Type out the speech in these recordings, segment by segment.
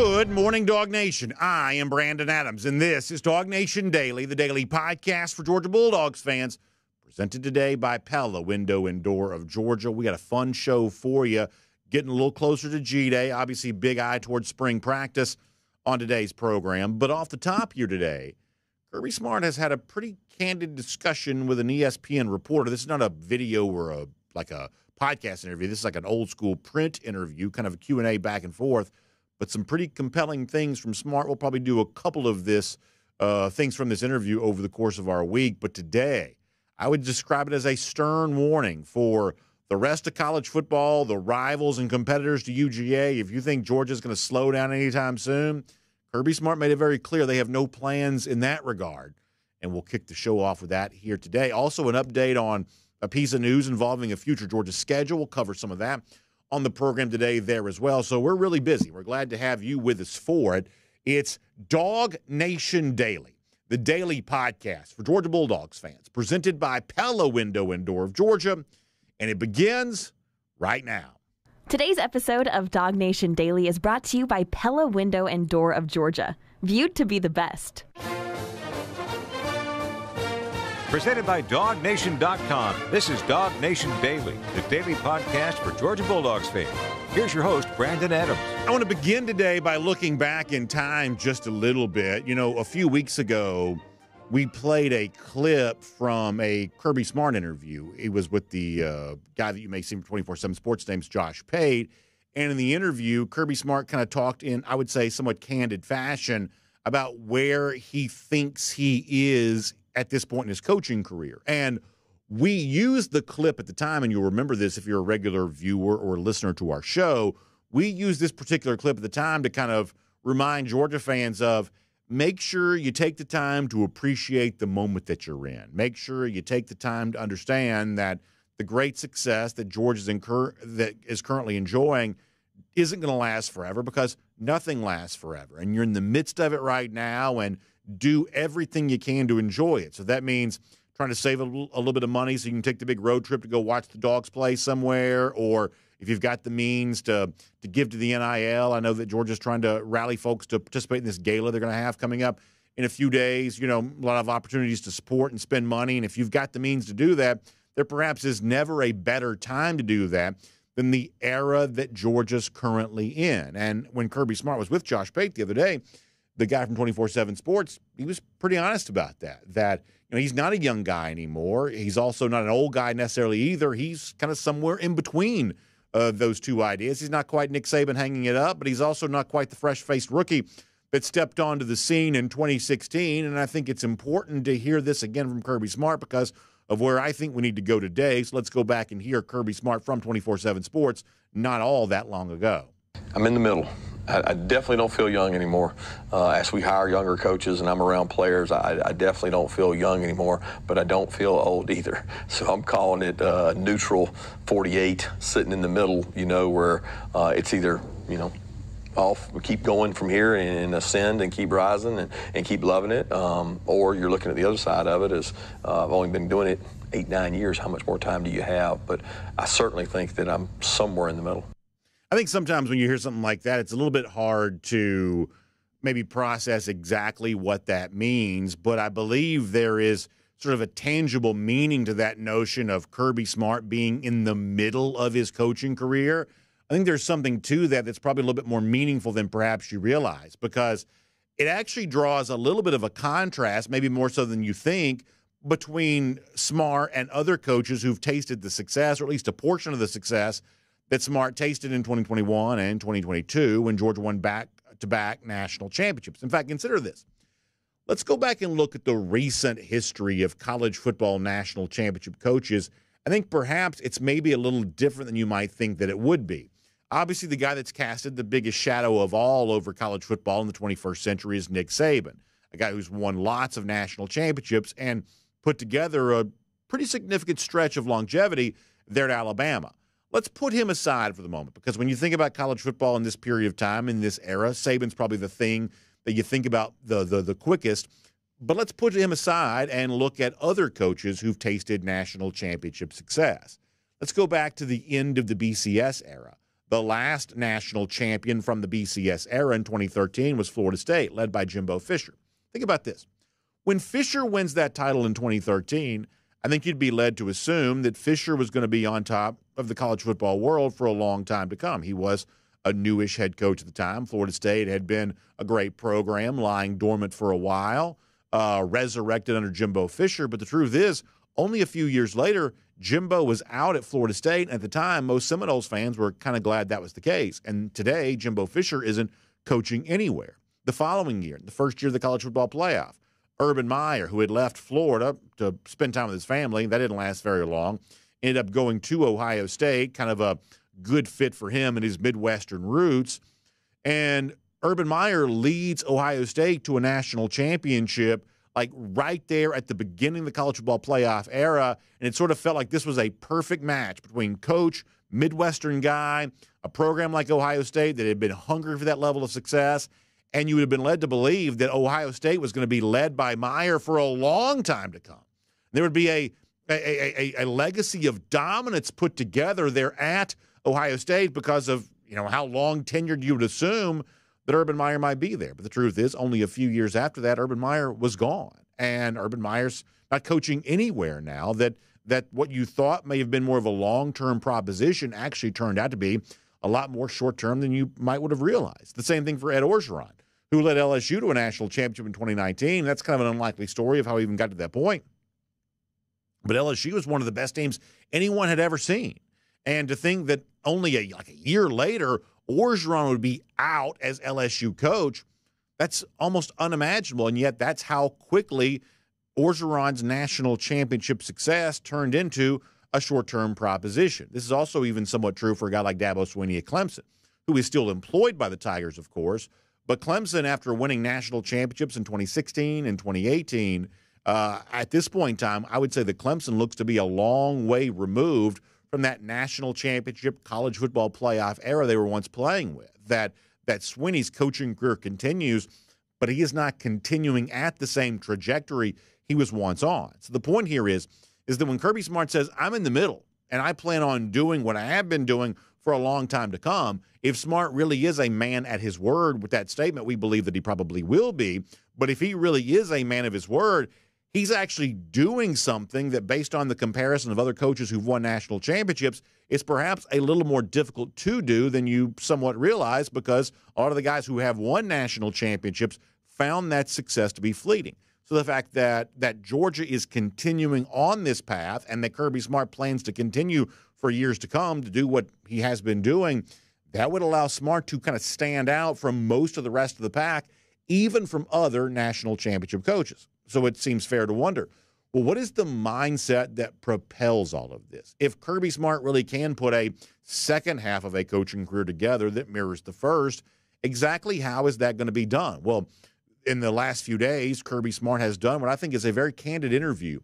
Good morning, DawgNation. I am Brandon Adams, and this is DawgNation Daily, the daily podcast for Georgia Bulldogs fans, presented today by Pella Window and Door of Georgia. We got a fun show for you, getting a little closer to G Day. Obviously, big eye towards spring practice on today's program. But off the top here today, Kirby Smart has had a pretty candid discussion with an ESPN reporter. This is not a video or a like a podcast interview. This is like an old school print interview, kind of a Q&A back and forth but some pretty compelling things from Smart. We'll probably do a couple of this uh, things from this interview over the course of our week. But today, I would describe it as a stern warning for the rest of college football, the rivals and competitors to UGA. If you think Georgia's going to slow down anytime soon, Kirby Smart made it very clear they have no plans in that regard. And we'll kick the show off with that here today. Also, an update on a piece of news involving a future Georgia schedule. We'll cover some of that on the program today there as well. So we're really busy. We're glad to have you with us for it. It's Dog Nation Daily, the daily podcast for Georgia Bulldogs fans, presented by Pella Window and Door of Georgia. And it begins right now. Today's episode of DawgNation Daily is brought to you by Pella Window and Door of Georgia, viewed to be the best. Presented by DawgNation.com. This is DawgNation Daily, the daily podcast for Georgia Bulldogs fans. Here's your host, Brandon Adams. I want to begin today by looking back in time just a little bit. You know, a few weeks ago, we played a clip from a Kirby Smart interview. It was with the uh, guy that you may see from 24 7 Sports, name's Josh Pate. And in the interview, Kirby Smart kind of talked in, I would say, somewhat candid fashion about where he thinks he is at this point in his coaching career. And we used the clip at the time, and you'll remember this if you're a regular viewer or listener to our show. We used this particular clip at the time to kind of remind Georgia fans of make sure you take the time to appreciate the moment that you're in. Make sure you take the time to understand that the great success that Georgia is, incur- that is currently enjoying isn't going to last forever because nothing lasts forever. And you're in the midst of it right now, and do everything you can to enjoy it. So that means trying to save a little, a little, bit of money so you can take the big road trip to go watch the dogs play somewhere, or if you've got the means to to give to the NIL. I know that Georgia's trying to rally folks to participate in this gala they're going to have coming up in a few days. You know, a lot of opportunities to support and spend money, and if you've got the means to do that, there perhaps is never a better time to do that than the era that Georgia's currently in. And when Kirby Smart was with Josh Pate the other day the guy from 24/7 Sports, he was pretty honest about that. That you know he's not a young guy anymore. He's also not an old guy necessarily either. He's kind of somewhere in between uh, those two ideas. He's not quite Nick Saban hanging it up, but he's also not quite the fresh-faced rookie that stepped onto the scene in 2016. And I think it's important to hear this again from Kirby Smart because of where I think we need to go today. So let's go back and hear Kirby Smart from 24/7 Sports not all that long ago. I'm in the middle. I, definitely don't feel young anymore. Uh, as we hire younger coaches and I'm around players, I, I, definitely don't feel young anymore, but I don't feel old either. So I'm calling it uh, neutral 48, sitting in the middle, you know, where uh, it's either, you know, off, keep going from here and, ascend and keep rising and, and keep loving it. Um, or you're looking at the other side of it as uh, I've only been doing it eight, nine years. How much more time do you have? But I certainly think that I'm somewhere in the middle. I think sometimes when you hear something like that, it's a little bit hard to maybe process exactly what that means. But I believe there is sort of a tangible meaning to that notion of Kirby Smart being in the middle of his coaching career. I think there's something to that that's probably a little bit more meaningful than perhaps you realize because it actually draws a little bit of a contrast, maybe more so than you think, between Smart and other coaches who've tasted the success, or at least a portion of the success that Smart tasted in 2021 and 2022 when Georgia won back to back national championships. In fact, consider this. Let's go back and look at the recent history of college football national championship coaches. I think perhaps it's maybe a little different than you might think that it would be. Obviously, the guy that's casted the biggest shadow of all over college football in the 21st century is Nick Saban, a guy who's won lots of national championships and put together a pretty significant stretch of longevity there at Alabama. Let's put him aside for the moment because when you think about college football in this period of time, in this era, Saban's probably the thing that you think about the, the, the quickest. But let's put him aside and look at other coaches who've tasted national championship success. Let's go back to the end of the BCS era. The last national champion from the BCS era in 2013 was Florida State, led by Jimbo Fisher. Think about this. When Fisher wins that title in 2013, I think you'd be led to assume that Fisher was going to be on top of the college football world for a long time to come. He was a newish head coach at the time. Florida State had been a great program, lying dormant for a while, uh, resurrected under Jimbo Fisher. But the truth is, only a few years later, Jimbo was out at Florida State. At the time, most Seminoles fans were kind of glad that was the case. And today, Jimbo Fisher isn't coaching anywhere. The following year, the first year of the college football playoff, Urban Meyer, who had left Florida to spend time with his family, that didn't last very long, ended up going to Ohio State, kind of a good fit for him and his Midwestern roots. And Urban Meyer leads Ohio State to a national championship, like right there at the beginning of the college football playoff era. And it sort of felt like this was a perfect match between coach, Midwestern guy, a program like Ohio State that had been hungry for that level of success, and you would have been led to believe that Ohio State was going to be led by Meyer for a long time to come. There would be a a, a, a legacy of dominance put together there at Ohio State because of you know how long tenured you would assume that Urban Meyer might be there. But the truth is, only a few years after that, Urban Meyer was gone, and Urban Meyer's not coaching anywhere now. That that what you thought may have been more of a long term proposition actually turned out to be a lot more short term than you might would have realized. The same thing for Ed Orgeron, who led LSU to a national championship in 2019. That's kind of an unlikely story of how he even got to that point. But LSU was one of the best teams anyone had ever seen. And to think that only a, like a year later, Orgeron would be out as LSU coach, that's almost unimaginable. And yet, that's how quickly Orgeron's national championship success turned into a short term proposition. This is also even somewhat true for a guy like Dabo Swinney at Clemson, who is still employed by the Tigers, of course. But Clemson, after winning national championships in 2016 and 2018, uh, at this point in time, I would say that Clemson looks to be a long way removed from that national championship college football playoff era they were once playing with. That that Swinney's coaching career continues, but he is not continuing at the same trajectory he was once on. So the point here is is that when Kirby Smart says, I'm in the middle and I plan on doing what I have been doing for a long time to come, if Smart really is a man at his word with that statement, we believe that he probably will be. But if he really is a man of his word, he's actually doing something that, based on the comparison of other coaches who've won national championships, is perhaps a little more difficult to do than you somewhat realize because a lot of the guys who have won national championships found that success to be fleeting. So the fact that that Georgia is continuing on this path and that Kirby Smart plans to continue for years to come to do what he has been doing, that would allow Smart to kind of stand out from most of the rest of the pack, even from other national championship coaches. So it seems fair to wonder well, what is the mindset that propels all of this? If Kirby Smart really can put a second half of a coaching career together that mirrors the first, exactly how is that going to be done? Well, in the last few days, Kirby Smart has done what I think is a very candid interview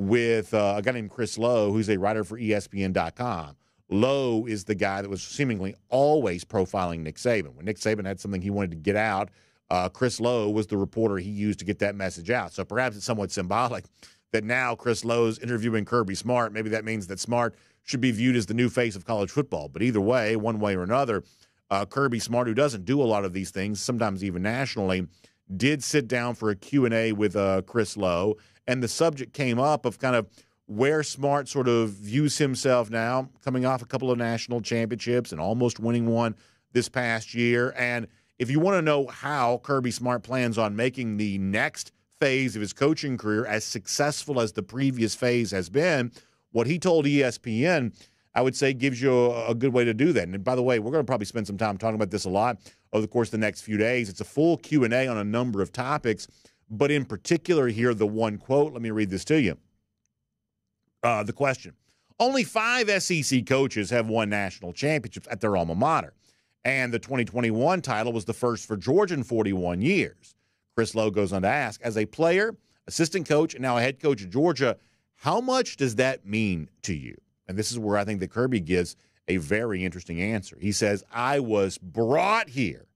with uh, a guy named Chris Low, who's a writer for ESPN.com. Low is the guy that was seemingly always profiling Nick Saban. When Nick Saban had something he wanted to get out, uh, Chris Low was the reporter he used to get that message out. So perhaps it's somewhat symbolic that now Chris Low's interviewing Kirby Smart. Maybe that means that Smart should be viewed as the new face of college football. But either way, one way or another, uh, Kirby Smart, who doesn't do a lot of these things, sometimes even nationally, did sit down for a Q&A with uh, Chris Low, and the subject came up of kind of where Smart sort of views himself now, coming off a couple of national championships and almost winning one this past year. And if you want to know how Kirby Smart plans on making the next phase of his coaching career as successful as the previous phase has been, what he told ESPN – I would say gives you a, a, good way to do that. And by the way, we're going to probably spend some time talking about this a lot over the course of the next few days. It's a full Q&A on a number of topics, but in particular here, the one quote, let me read this to you. Uh, the question. Only five SEC coaches have won national championships at their alma mater. And the 2021 title was the first for Georgia in 41 years. Chris Low goes on to ask, as a player, assistant coach, and now a head coach at Georgia, how much does that mean to you? And this is where I think that Kirby gives a very interesting answer. He says, I was brought here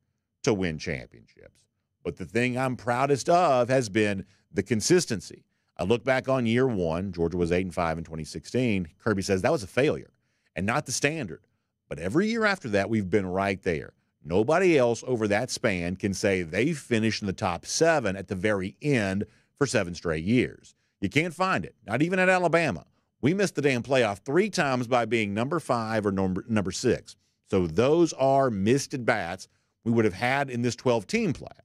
to win championships. But the thing I'm proudest of has been the consistency. I look back on year one, Georgia was 8 and 5 in 2016. Kirby says that was a failure and not the standard. But every year after that, we've been right there. Nobody else over that span can say they finished in the top seven at the very end for seven straight years. You can't find it, not even at Alabama. We missed the damn playoff three times by being number five or number, number six. So those are missed at bats we would have had in this 12 team playoff.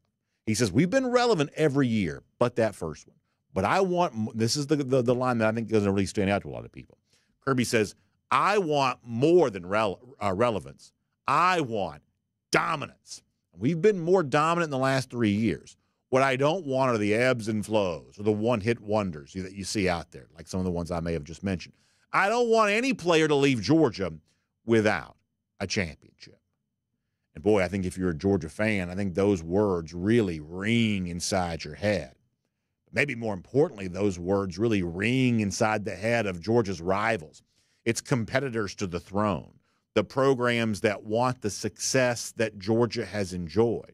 He says, We've been relevant every year, but that first one. But I want this is the, the, the line that I think doesn't really stand out to a lot of people. Kirby says, I want more than rele- uh, relevance. I want dominance. We've been more dominant in the last three years. What I don't want are the ebbs and flows or the one hit wonders that you see out there, like some of the ones I may have just mentioned. I don't want any player to leave Georgia without a championship. And boy, I think if you're a Georgia fan, I think those words really ring inside your head. Maybe more importantly, those words really ring inside the head of Georgia's rivals, its competitors to the throne, the programs that want the success that Georgia has enjoyed.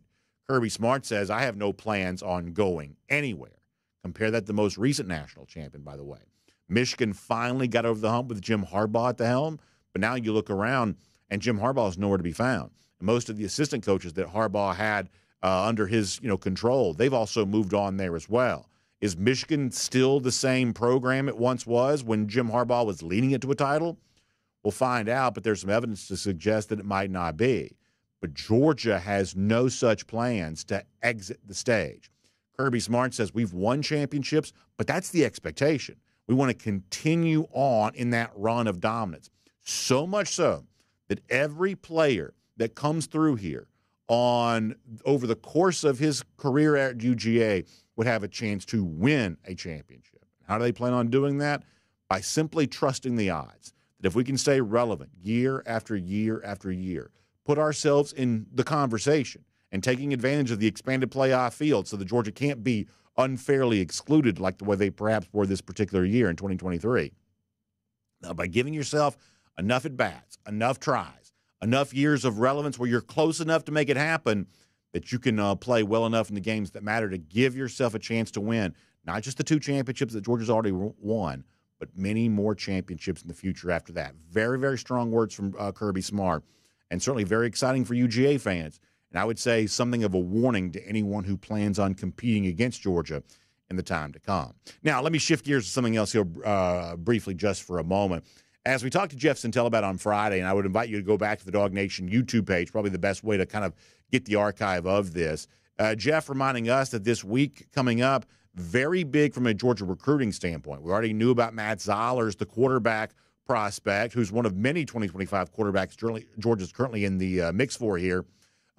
Kirby Smart says, I have no plans on going anywhere. Compare that to the most recent national champion, by the way. Michigan finally got over the hump with Jim Harbaugh at the helm, but now you look around and Jim Harbaugh is nowhere to be found. Most of the assistant coaches that Harbaugh had uh, under his you know control, they've also moved on there as well. Is Michigan still the same program it once was when Jim Harbaugh was leading it to a title? We'll find out, but there's some evidence to suggest that it might not be. But Georgia has no such plans to exit the stage. Kirby Smart says we've won championships, but that's the expectation. We want to continue on in that run of dominance. So much so that every player that comes through here on over the course of his career at UGA would have a chance to win a championship. How do they plan on doing that? By simply trusting the odds. That if we can stay relevant year after year after year, put ourselves in the conversation and taking advantage of the expanded playoff field so that Georgia can't be unfairly excluded like the way they perhaps were this particular year in 2023. Now, by giving yourself enough at bats, enough tries, enough years of relevance where you're close enough to make it happen that you can uh, play well enough in the games that matter to give yourself a chance to win not just the two championships that Georgia's already won, but many more championships in the future after that. Very, very strong words from uh, Kirby Smart and certainly very exciting for UGA fans. And I would say something of a warning to anyone who plans on competing against Georgia in the time to come. Now, let me shift gears to something else here uh, briefly, just for a moment. As we talked to Jeff Sentell about on Friday, and I would invite you to go back to the DawgNation YouTube page, probably the best way to kind of get the archive of this. Uh, Jeff reminding us that this week coming up, very big from a Georgia recruiting standpoint. We already knew about Matt Zollers, the quarterback prospect, who's one of many 2025 quarterbacks Georgia's currently in the uh, mix for here.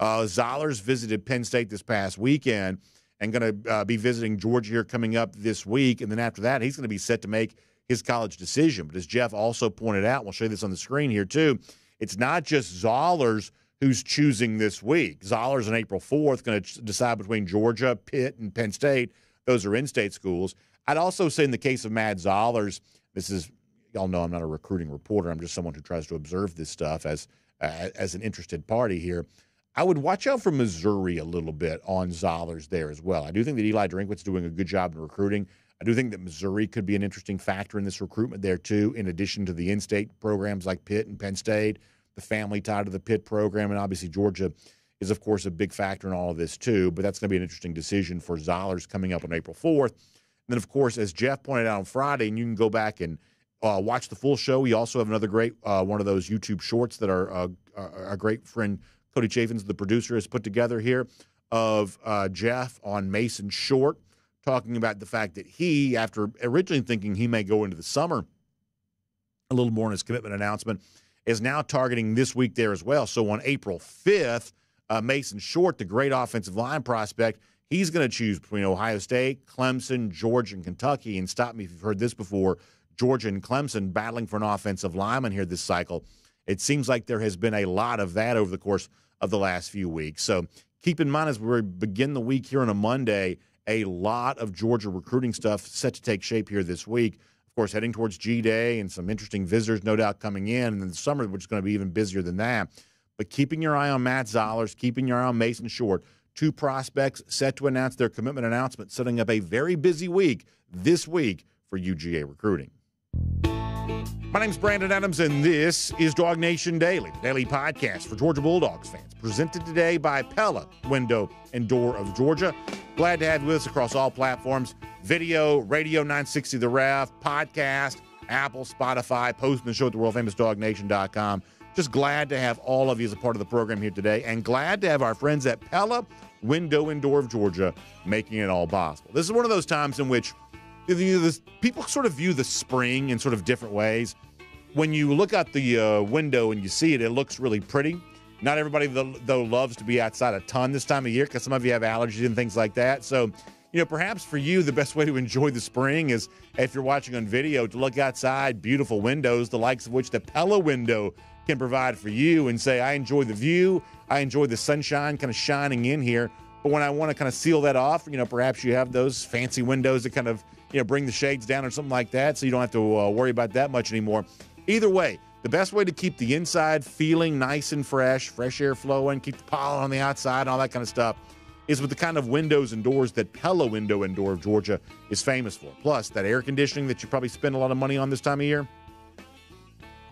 Uh, Zollers visited Penn State this past weekend and going to uh, be visiting Georgia here coming up this week. And then after that, he's going to be set to make his college decision. But as Jeff also pointed out, we'll show you this on the screen here too, it's not just Zollers who's choosing this week. Zollers on April 4th going to decide between Georgia, Pitt, and Penn State. Those are in state schools. I'd also say in the case of Matt Zollers, this is y'all know I'm not a recruiting reporter. I'm just someone who tries to observe this stuff as uh, as an interested party here. I would watch out for Missouri a little bit on Zollers there as well. I do think that Eli Drinkwitz's doing a good job in recruiting. I do think that Missouri could be an interesting factor in this recruitment there too, in addition to the in-state programs like Pitt and Penn State, the family tie to the Pitt program, and obviously Georgia is of course a big factor in all of this too. But that's going to be an interesting decision for Zollers coming up on April 4th. And then of course, as Jeff pointed out on Friday, and you can go back and uh, watch the full show. We also have another great uh, one of those YouTube shorts that our, uh, our great friend Cody Chaffins, the producer, has put together here of uh, Jeff on Mason Short, talking about the fact that he, after originally thinking he may go into the summer a little more in his commitment announcement, is now targeting this week there as well. So on April 5th, uh, Mason Short, the great offensive line prospect, he's going to choose between Ohio State, Clemson, Georgia, and Kentucky. And stop me if you've heard this before Georgia and Clemson battling for an offensive lineman here this cycle. It seems like there has been a lot of that over the course of the last few weeks. So keep in mind as we begin the week here on a Monday, a lot of Georgia recruiting stuff set to take shape here this week. Of course, heading towards G Day and some interesting visitors, no doubt, coming in. And then the summer, which is going to be even busier than that. But keeping your eye on Matt Zollers, keeping your eye on Mason Short, two prospects set to announce their commitment announcement, setting up a very busy week this week for UGA recruiting. My name's Brandon Adams, and this is DawgNation Daily, the daily podcast for Georgia Bulldogs fans, presented today by Pella, window and door of Georgia. Glad to have you with us across all platforms video, radio 960 The Ref, podcast, Apple, Spotify, posting the show at the world famous dawgnation.com. Just glad to have all of you as a part of the program here today, and glad to have our friends at Pella, window and door of Georgia, making it all possible. This is one of those times in which people sort of view the spring in sort of different ways when you look out the uh, window and you see it, it looks really pretty. Not everybody, though, loves to be outside a ton this time of year because some of you have allergies and things like that. So, you know, perhaps for you, the best way to enjoy the spring is if you're watching on video to look outside, beautiful windows, the likes of which the Pella window can provide for you, and say, I enjoy the view, I enjoy the sunshine kind of shining in here. But when I want to kind of seal that off, you know, perhaps you have those fancy windows that kind of, you know, bring the shades down or something like that, so you don't have to uh, worry about that much anymore. Either way, the best way to keep the inside feeling nice and fresh, fresh air flowing, keep the pollen on the outside, and all that kind of stuff, is with the kind of windows and doors that Pella Window and Door of Georgia is famous for. Plus, that air conditioning that you probably spend a lot of money on this time of year,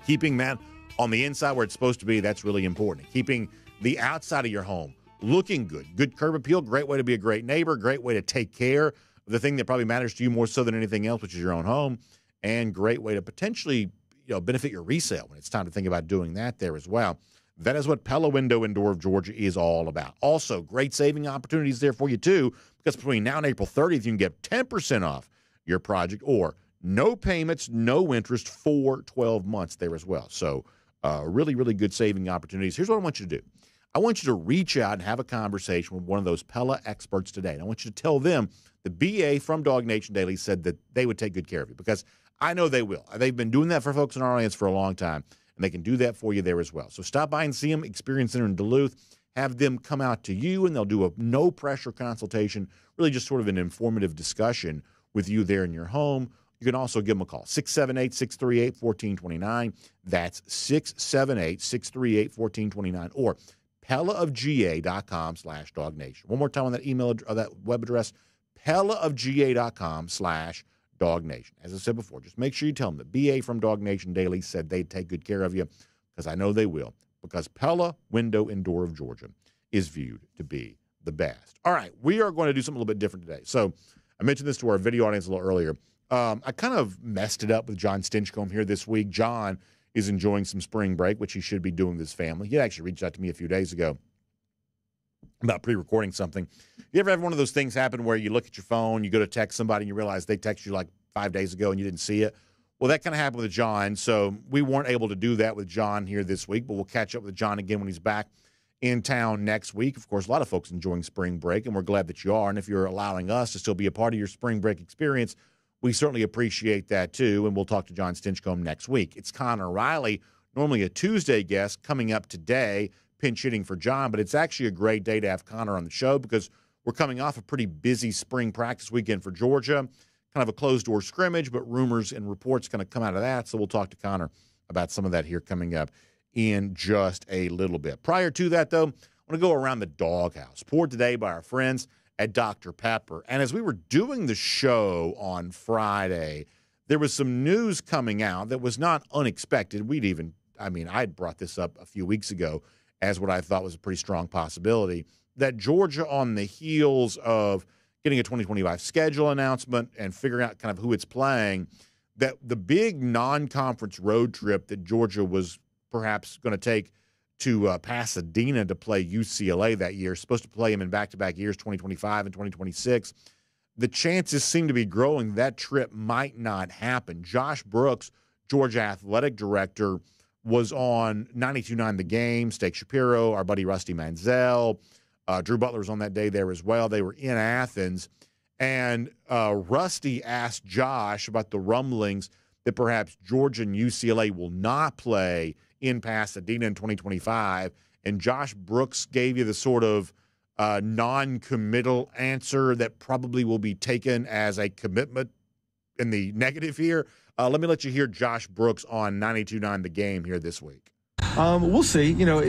keeping that on the inside where it's supposed to be, that's really important. Keeping the outside of your home looking good, good curb appeal, great way to be a great neighbor, great way to take care of the thing that probably matters to you more so than anything else, which is your own home, and great way to potentially you know benefit your resale when it's time to think about doing that there as well. That is what Pella Window and Door of Georgia is all about. Also, great saving opportunities there for you too, because between now and April 30th, you can get 10% off your project or no payments, no interest for 12 months there as well. So, uh, really, really good saving opportunities. Here's what I want you to do. I want you to reach out and have a conversation with one of those Pella experts today. And I want you to tell them the BA from DawgNation Daily said that they would take good care of you because I know they will. They've been doing that for folks in our audience for a long time, and they can do that for you there as well. So stop by and see them, Experience Center in Duluth. Have them come out to you, and they'll do a no pressure consultation, really just sort of an informative discussion with you there in your home. You can also give them a call, 678 638 1429. That's 678 638 1429 or pellaofga.com slash dognation. One more time on that email, or uh, that web address, pellaofga.com slash Dog Nation. As I said before, just make sure you tell them that BA from DawgNation Daily said they'd take good care of you because I know they will. Because Pella Window and Door of Georgia is viewed to be the best. All right, we are going to do something a little bit different today. So I mentioned this to our video audience a little earlier. Um, I kind of messed it up with John Stinchcomb here this week. John is enjoying some spring break, which he should be doing with his family. He actually reached out to me a few days ago about pre-recording something. You ever have one of those things happen where you look at your phone, you go to text somebody, and you realize they text you like five days ago and you didn't see it? Well, that kind of happened with John. So we weren't able to do that with John here this week, but we'll catch up with John again when he's back in town next week. Of course, a lot of folks enjoying spring break, and we're glad that you are. And if you're allowing us to still be a part of your spring break experience, we certainly appreciate that too. And we'll talk to John Stinchcomb next week. It's Connor Riley, normally a Tuesday guest, coming up today pinch hitting for John, but it's actually a great day to have Connor on the show because we're coming off a pretty busy spring practice weekend for Georgia, kind of a closed door scrimmage, but rumors and reports going to come out of that. So we'll talk to Connor about some of that here coming up in just a little bit. Prior to that, though, I want to go around the doghouse, poured today by our friends at Dr. Pepper. And as we were doing the show on Friday, there was some news coming out that was not unexpected. We'd even, I mean, I'd brought this up a few weeks ago as what I thought was a pretty strong possibility. That Georgia, on the heels of getting a 2025 schedule announcement and figuring out kind of who it's playing, that the big non conference road trip that Georgia was perhaps going to take to uh, Pasadena to play UCLA that year, supposed to play him in back to back years, 2025 and 2026. The chances seem to be growing that trip might not happen. Josh Brooks, Georgia athletic director, was on 92.9 The Game. Steak Shapiro, our buddy Rusty Mansell, uh, Drew Butler was on that day there as well. They were in Athens. And uh, Rusty asked Josh about the rumblings that perhaps Georgia and UCLA will not play in Pasadena in 2025. And Josh Brooks gave you the sort of uh, non committal answer that probably will be taken as a commitment in the negative here. Uh, let me let you hear Josh Brooks on 92.9 The Game here this week. Um, we'll see. You know,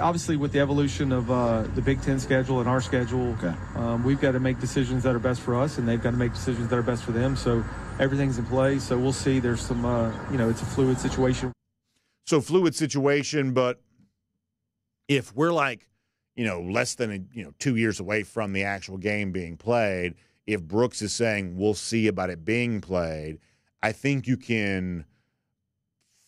obviously with the evolution of uh, the Big Ten schedule and our schedule, okay. um, we've got to make decisions that are best for us, and they've got to make decisions that are best for them. So everything's in play. So we'll see. There's some, uh, you know, it's a fluid situation. So fluid situation, but if we're like, you know, less than a, you know two years away from the actual game being played, if Brooks is saying we'll see about it being played, I think you can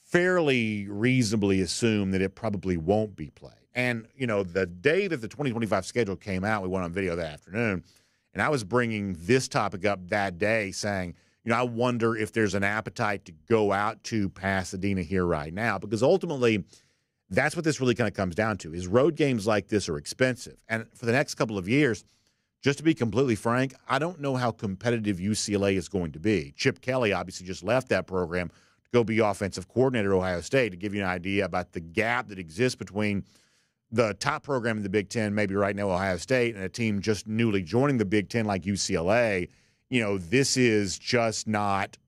fairly reasonably assume that it probably won't be played. And you know, the day that the 2025 schedule came out, we went on video that afternoon, and I was bringing this topic up that day, saying you know, I wonder if there's an appetite to go out to Pasadena here right now because ultimately that's what this really kind of comes down to is road games like this are expensive. And for the next couple of years, just to be completely frank, I don't know how competitive UCLA is going to be. Chip Kelly obviously just left that program to go be offensive coordinator at Ohio State to give you an idea about the gap that exists between the top program in the Big Ten, maybe right now Ohio State, and a team just newly joining the Big Ten like UCLA – you know, this is just not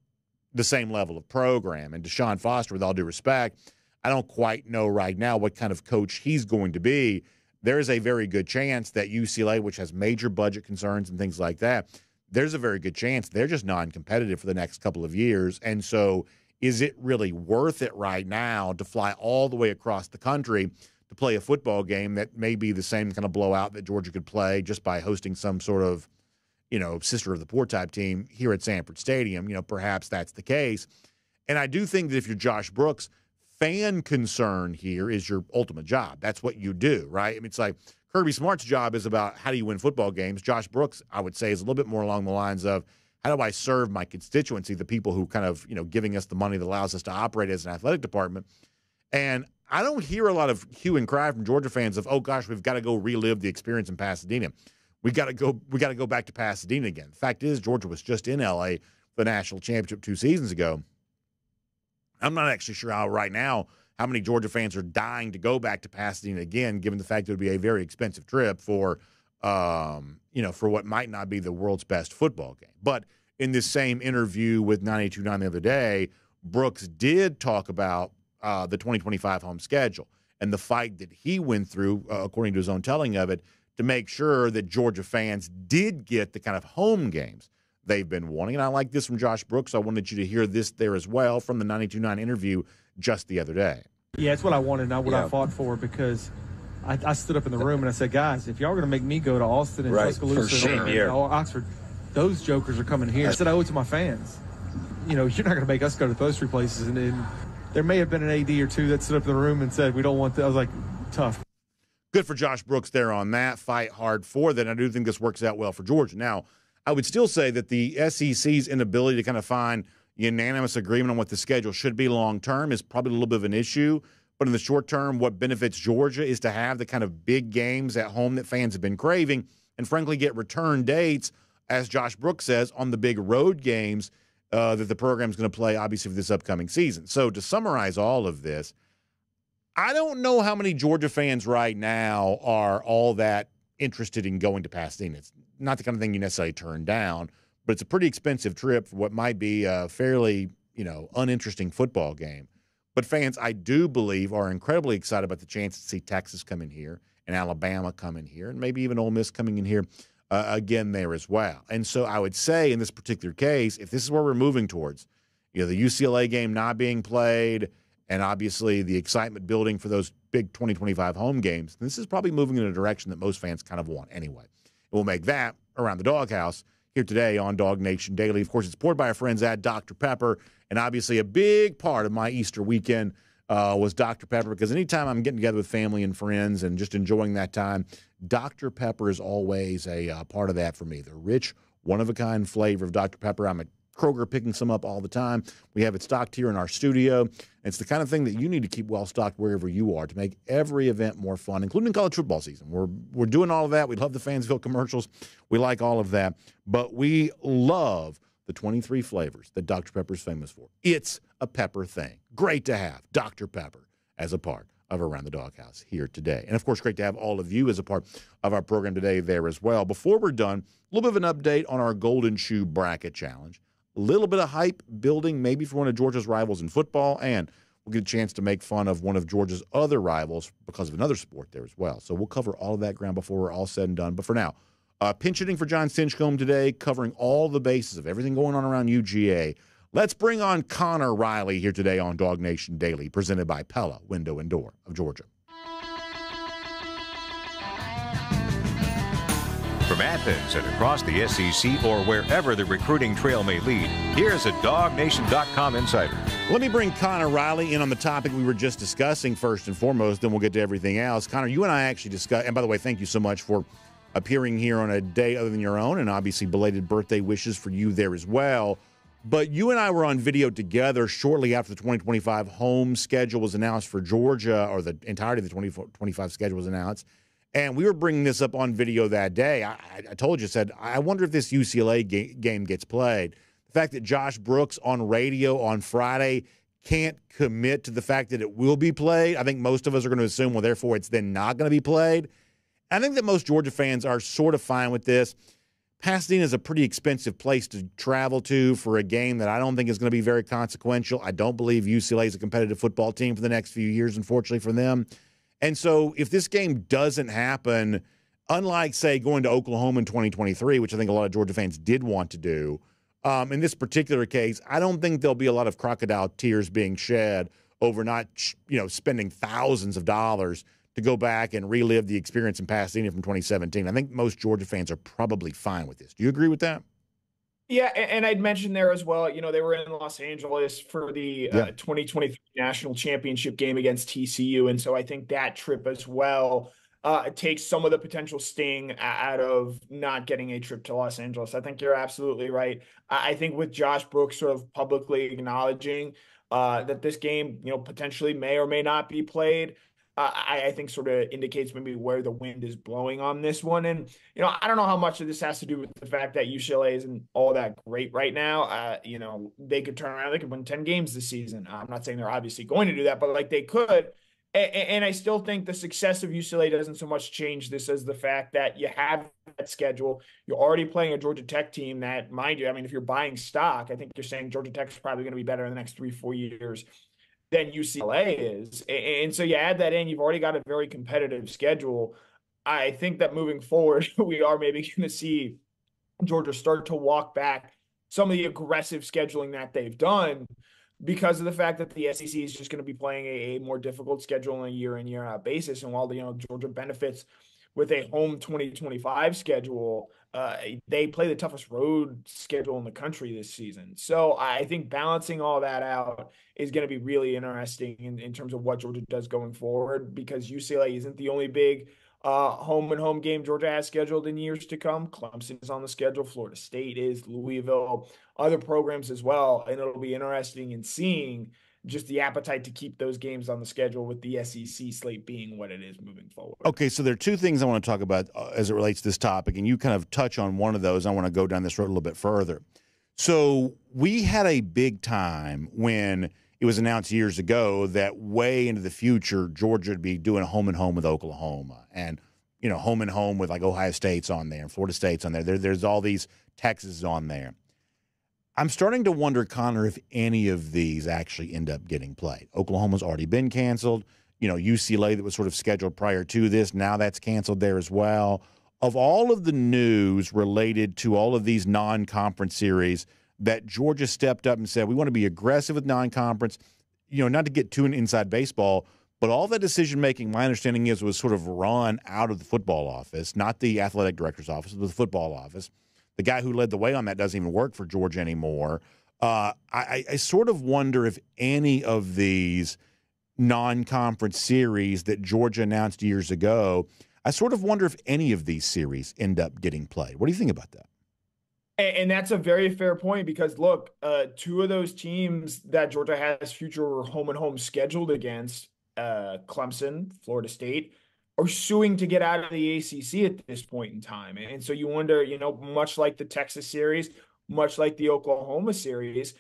the same level of program. And Deshaun Foster, with all due respect, I don't quite know right now what kind of coach he's going to be. There is a very good chance that UCLA, which has major budget concerns and things like that, there's a very good chance they're just non competitive for the next couple of years. And so, is it really worth it right now to fly all the way across the country to play a football game that may be the same kind of blowout that Georgia could play just by hosting some sort of you know, sister of the poor type team here at Sanford Stadium. You know, perhaps that's the case. And I do think that if you're Josh Brooks, fan concern here is your ultimate job. That's what you do, right? I mean, it's like Kirby Smart's job is about how do you win football games. Josh Brooks, I would say, is a little bit more along the lines of how do I serve my constituency, the people who kind of, you know, giving us the money that allows us to operate as an athletic department. And I don't hear a lot of hue and cry from Georgia fans of, oh gosh, we've got to go relive the experience in Pasadena we got to go. We got to go back to Pasadena again. The fact is, Georgia was just in LA for the national championship two seasons ago. I'm not actually sure how right now how many Georgia fans are dying to go back to Pasadena again, given the fact it would be a very expensive trip for, um, you know, for what might not be the world's best football game. But in this same interview with 929 the other day, Brooks did talk about uh, the 2025 home schedule and the fight that he went through, uh, according to his own telling of it, to make sure that Georgia fans did get the kind of home games they've been wanting. And I like this from Josh Brooks. I wanted you to hear this there as well from the 92.9 interview just the other day. Yeah, it's what I wanted, not what yeah. I fought for because I, I, stood up in the room and I said, guys, if y'all are going to make me go to Austin and right. Tuscaloosa or, or Oxford, those jokers are coming here. I said, I owe it to my fans. You know, you're not going to make us go to those three places. And, and there may have been an AD or two that stood up in the room and said, we don't want that. I was like, tough good for Josh Brooks there on that. Fight hard for that. I do think this works out well for Georgia. Now, I would still say that the SEC's inability to kind of find unanimous agreement on what the schedule should be long term is probably a little bit of an issue. But in the short term, what benefits Georgia is to have the kind of big games at home that fans have been craving and, frankly, get return dates, as Josh Brooks says, on the big road games uh, that the program's going to play, obviously, for this upcoming season. So, to summarize all of this, I don't know how many Georgia fans right now are all that interested in going to Pasadena. It's not the kind of thing you necessarily turn down, but it's a pretty expensive trip for what might be a fairly, you know, uninteresting football game. But fans, I do believe, are incredibly excited about the chance to see Texas come in here and Alabama come in here and maybe even Ole Miss coming in here uh, again there as well. And so I would say in this particular case, if this is where we're moving towards, you know, the UCLA game not being played – and obviously the excitement building for those big 2025 home games. This is probably moving in a direction that most fans kind of want anyway. We'll make that around the doghouse here today on DawgNation Daily. Of course, it's supported by our friends at Dr. Pepper, and obviously a big part of my Easter weekend uh, was Dr. Pepper because anytime I'm getting together with family and friends and just enjoying that time, Dr. Pepper is always a uh, part of that for me. The rich, one of a kind flavor of Dr. Pepper. I'm a Kroger picking some up all the time. We have it stocked here in our studio. It's the kind of thing that you need to keep well stocked wherever you are to make every event more fun, including college football season. We're we're doing all of that. We love the Fansville commercials. We like all of that, but we love the 23 flavors that Dr. Pepper is famous for. It's a pepper thing. Great to have Dr. Pepper as a part of Around the Doghouse here today. And of course, great to have all of you as a part of our program today there as well. Before we're done, a little bit of an update on our Golden Shoe Bracket Challenge a little bit of hype building maybe for one of Georgia's rivals in football, and we'll get a chance to make fun of one of Georgia's other rivals because of another sport there as well. So we'll cover all of that ground before we're all said and done. But for now, Uh, pinch hitting for John Stinchcomb today, covering all the bases of everything going on around UGA. Let's bring on Connor Riley here today on DawgNation Daily, presented by Pella Window and Door of Georgia. From Athens and across the SEC or wherever the recruiting trail may lead, here's a DawgNation.com insider. Let me bring Connor Riley in on the topic we were just discussing first and foremost, then we'll get to everything else. Connor, you and I actually discussed, and by the way, thank you so much for appearing here on a day other than your own, and obviously belated birthday wishes for you there as well. But you and I were on video together shortly after the 2025 home schedule was announced for Georgia, or the entirety of the 2025 schedule was announced. And we were bringing this up on video that day. I, I told you, said, I wonder if this UCLA ga- game gets played. The fact that Josh Brooks on radio on Friday can't commit to the fact that it will be played, I think most of us are going to assume, well, therefore it's then not going to be played. I think that most Georgia fans are sort of fine with this. Pasadena is a pretty expensive place to travel to for a game that I don't think is going to be very consequential. I don't believe UCLA is a competitive football team for the next few years, unfortunately for them. And so if this game doesn't happen, unlike, say, going to Oklahoma in 2023, which I think a lot of Georgia fans did want to do, um, in this particular case, I don't think there'll be a lot of crocodile tears being shed over not, you know, spending thousands of dollars to go back and relive the experience in Pasadena from 2017. I think most Georgia fans are probably fine with this. Do you agree with that? Yeah, and I'd mentioned there as well, you know, they were in Los Angeles for the uh, yeah. uh, 2023 national championship game against TCU. And so I think that trip as well uh, takes some of the potential sting out of not getting a trip to Los Angeles. I think you're absolutely right. I think with Josh Brooks sort of publicly acknowledging uh, that this game, you know, potentially may or may not be played, I, I, think sort of indicates maybe where the wind is blowing on this one. And, you know, I don't know how much of this has to do with the fact that UCLA isn't all that great right now. Uh, you know, they could turn around, they could win 10 games this season. I'm not saying they're obviously going to do that, but like they could. And, and I still think the success of UCLA doesn't so much change this as the fact that you have that schedule. You're already playing a Georgia Tech team that, mind you, I mean, if you're buying stock, I think you're saying Georgia Tech is probably going to be better in the next three, four years than UCLA is. And so you add that in, you've already got a very competitive schedule. I think that moving forward, we are maybe going to see Georgia start to walk back some of the aggressive scheduling that they've done because of the fact that the SEC is just going to be playing a, a more difficult schedule on a year in year out basis. And while the, you know Georgia benefits with a home 2025 schedule, uh, they play the toughest road schedule in the country this season. So I think balancing all that out is going to be really interesting in, in terms of what Georgia does going forward because UCLA isn't the only big uh, home and home game Georgia has scheduled in years to come. Clemson is on the schedule. Florida State is, Louisville, other programs as well. And it'll be interesting in seeing – just the appetite to keep those games on the schedule with the SEC slate being what it is moving forward. Okay, so there are two things I want to talk about uh, as it relates to this topic, and you kind of touch on one of those. I want to go down this road a little bit further. So we had a big time when it was announced years ago that way into the future Georgia would be doing a home and home with Oklahoma, and you know home and home with like Ohio State's on there and Florida State's on there. there there's all these Texas on there. I'm starting to wonder, Connor, if any of these actually end up getting played. Oklahoma's already been canceled. You know, UCLA that was sort of scheduled prior to this, now that's canceled there as well. Of all of the news related to all of these non conference series that Georgia stepped up and said, we want to be aggressive with non conference, you know, not to get too inside baseball, but all that decision making, my understanding is, was sort of run out of the football office, not the athletic director's office, but the football office the guy who led the way on that doesn't even work for Georgia anymore. Uh, I, I sort of wonder if any of these non-conference series that Georgia announced years ago, I sort of wonder if any of these series end up getting played. What do you think about that? And, that's a very fair point because look, uh, two of those teams that Georgia has future home and home scheduled against, uh, Clemson, Florida State, are suing to get out of the ACC at this point in time. And so you wonder, you know, much like the Texas series, much like the Oklahoma series,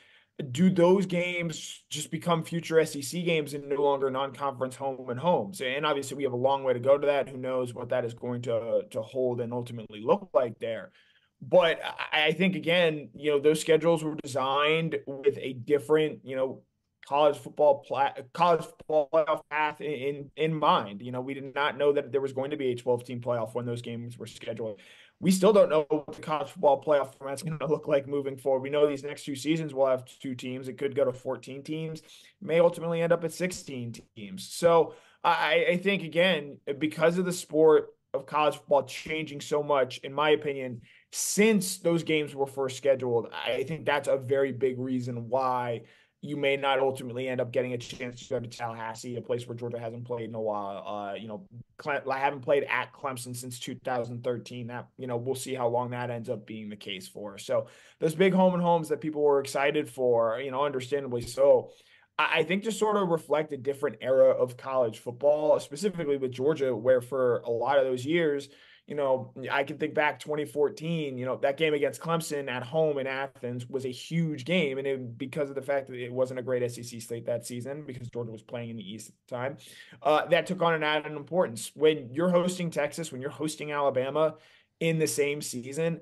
do those games just become future SEC games and no longer non-conference home and homes? And obviously, we have a long way to go to that. Who knows what that is going to to hold and ultimately look like there? But I think again, you know, those schedules were designed with a different, you know, college football pla- college football playoff path in in mind. You know, we did not know that there was going to be a 12 team playoff when those games were scheduled. we still don't know what the college football playoff format's going to look like moving forward. We know these next two seasons we'll have two teams. It could go to 14 teams, may ultimately end up at 16 teams. So I, I think, again, because of the sport of college football changing so much, in my opinion, since those games were first scheduled, I think that's a very big reason why you may not ultimately end up getting a chance to go to Tallahassee, a place where Georgia hasn't played in a while. Uh, you know, I haven't played at Clemson since 2013. That you know, we'll see how long that ends up being the case for. So those big home and homes that people were excited for, you know, understandably so. I think just sort of reflect a different era of college football, specifically with Georgia, where for a lot of those years, you know, I can think back 2014, you know, that game against Clemson at home in Athens was a huge game. And it, because of the fact that it wasn't a great SEC slate that season, because Georgia was playing in the East at the time, uh, that took on an added importance. When you're hosting Texas, when you're hosting Alabama in the same season,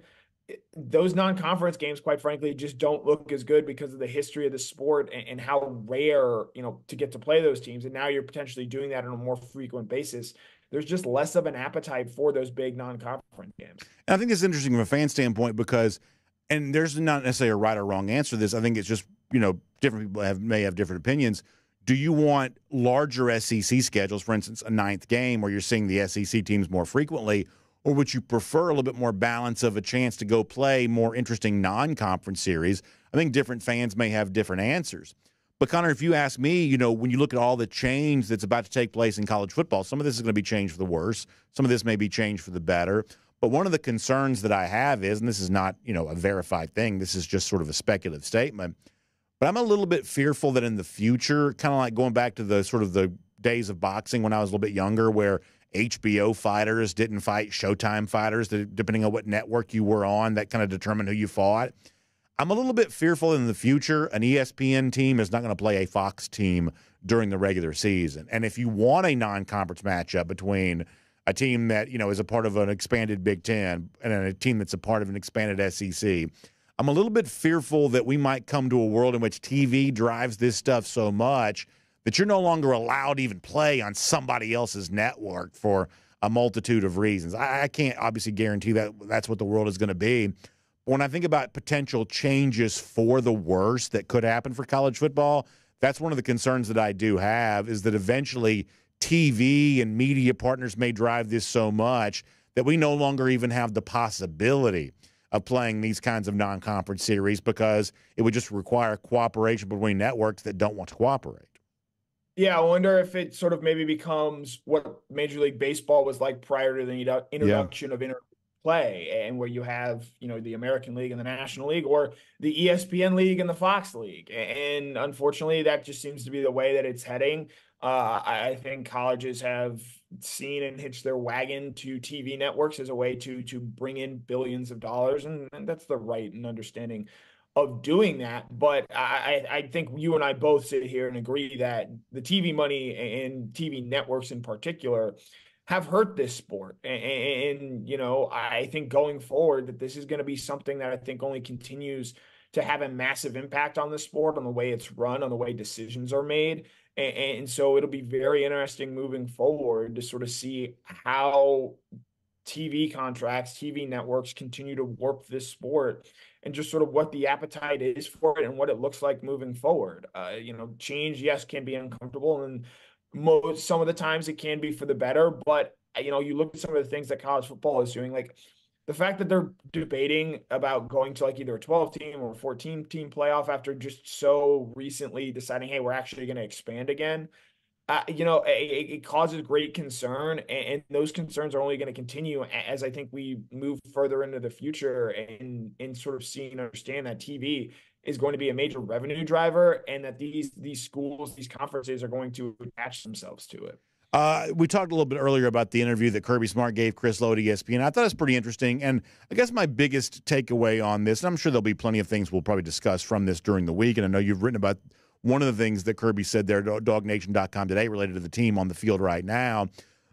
those non-conference games quite frankly just don't look as good because of the history of the sport and, and, how rare you know to get to play those teams and now you're potentially doing that on a more frequent basis there's just less of an appetite for those big non-conference games. And I think it's interesting from a fan standpoint because, and there's not necessarily a right or wrong answer to this. I think it's just you know different people have may have different opinions. Do you want larger SEC schedules, for instance, a ninth game where you're seeing the SEC teams more frequently, or would you prefer a little bit more balance of a chance to go play more interesting non-conference series? I think different fans may have different answers. But Connor, if you ask me, you know, when you look at all the change that's about to take place in college football, some of this is going to be changed for the worse. Some of this may be changed for the better. But one of the concerns that I have is, and this is not, you know, a verified thing, this is just sort of a speculative statement. But I'm a little bit fearful that in the future, kind of like going back to the sort of the days of boxing when I was a little bit younger, where HBO fighters didn't fight Showtime fighters, depending on what network you were on, that kind of determined who you fought. I'm a little bit fearful in the future. An ESPN team is not going to play a Fox team during the regular season. And if you want a non-conference matchup between a team that you know is a part of an expanded Big Ten and a team that's a part of an expanded SEC, I'm a little bit fearful that we might come to a world in which TV drives this stuff so much that you're no longer allowed to even play on somebody else's network for a multitude of reasons. I, I can't obviously guarantee that that's what the world is going to be when I think about potential changes for the worse that could happen for college football, that's one of the concerns that I do have is that eventually TV and media partners may drive this so much that we no longer even have the possibility of playing these kinds of non conference series because it would just require cooperation between networks that don't want to cooperate. Yeah, I wonder if it sort of maybe becomes what Major League Baseball was like prior to the introduction yeah. of inter play and where you have you know the American League and the National League or the ESPN League and the Fox League and unfortunately that just seems to be the way that it's heading. Uh, I think colleges have seen and hitched their wagon to TV networks as a way to to bring in billions of dollars and, and that's the right and understanding of doing that but I, I think you and I both sit here and agree that the TV money and TV networks in particular have hurt this sport. And, and, you know, I think going forward that this is going to be something that I think only continues to have a massive impact on the sport, on the way it's run, on the way decisions are made. And, and so it'll be very interesting moving forward to sort of see how TV contracts, TV networks continue to warp this sport and just sort of what the appetite is for it and what it looks like moving forward. Uh, you know, change, yes, can be uncomfortable. And most some of the times it can be for the better but you know you look at some of the things that college football is doing like the fact that they're debating about going to like either a 12 team or 14 team playoff after just so recently deciding hey we're actually going to expand again uh, you know it, it, causes great concern and, and those concerns are only going to continue as i think we move further into the future and and sort of seeing and understand that tv is going to be a major revenue driver and that these these schools these conferences are going to attach themselves to it uh, we talked a little bit earlier about the interview that Kirby Smart gave Chris Low at ESPN. I thought it was pretty interesting. And I guess my biggest takeaway on this, and I'm sure there'll be plenty of things we'll probably discuss from this during the week. And I know you've written about one of the things that Kirby said there, dawgnation.com today, related to the team on the field right now.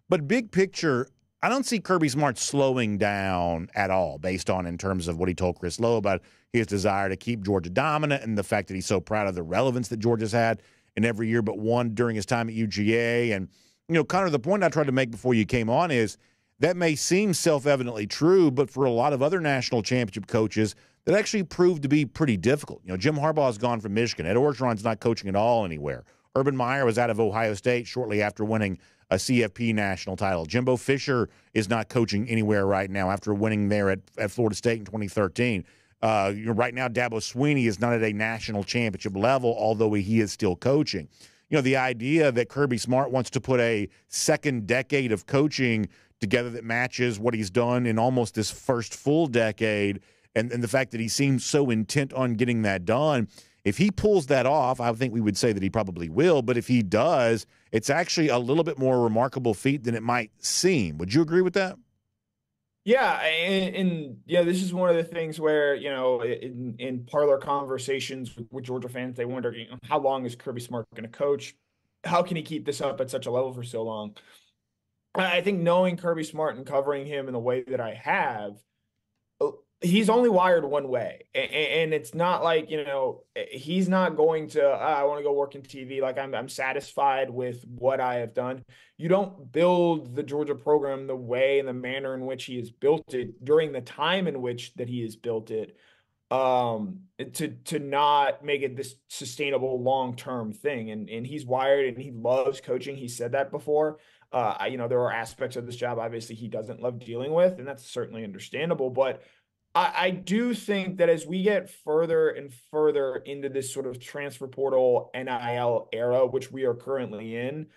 But big picture, I don't see Kirby Smart slowing down at all based on in terms of what he told Chris Low about his desire to keep Georgia dominant and the fact that he's so proud of the relevance that Georgia's had in every year but one during his time at UGA. And, you know, Connor, the point I tried to make before you came on is that may seem self evidently true, but for a lot of other national championship coaches, that actually proved to be pretty difficult. You know, Jim Harbaugh has gone from Michigan. Ed Orgeron's not coaching at all anywhere. Urban Meyer was out of Ohio State shortly after winning a CFP national title. Jimbo Fisher is not coaching anywhere right now after winning there at, at Florida State in 2013. Uh, you know, right now, Dabo Swinney is not at a national championship level, although he is still coaching. You know, the idea that Kirby Smart wants to put a second decade of coaching together that matches what he's done in almost this first full decade, and, and the fact that he seems so intent on getting that done – if he pulls that off, I think we would say that he probably will. But if he does, it's actually a little bit more remarkable feat than it might seem. Would you agree with that? Yeah, and, and yeah, this is one of the things where you know, in, in parlor conversations with, with Georgia fans, they wonder you know, how long is Kirby Smart going to coach? How can he keep this up at such a level for so long? I think knowing Kirby Smart and covering him in the way that I have, he's only wired one way and it's not like you know he's not going to oh, i want to go work in tv like I'm, I'm satisfied with what i have done. You don't build the georgia program the way and the manner in which he has built it during the time in which that he has built it um to to not make it this sustainable long-term thing and and he's wired and he loves coaching. He said that before. Uh you know there are aspects of this job obviously he doesn't love dealing with and that's certainly understandable but I, I do think that as we get further and further into this sort of transfer portal NIL era, which we are currently in,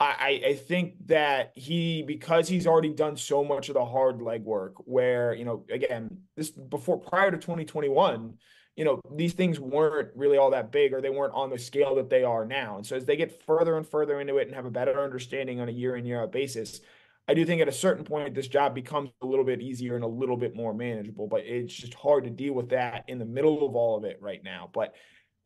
I, I think that he because he's already done so much of the hard legwork where, you know, again, this before prior to 2021, you know, these things weren't really all that big or they weren't on the scale that they are now. And so as they get further and further into it and have a better understanding on a year in, year out basis, I do think at a certain point this job becomes a little bit easier and a little bit more manageable, but it's just hard to deal with that in the middle of all of it right now. But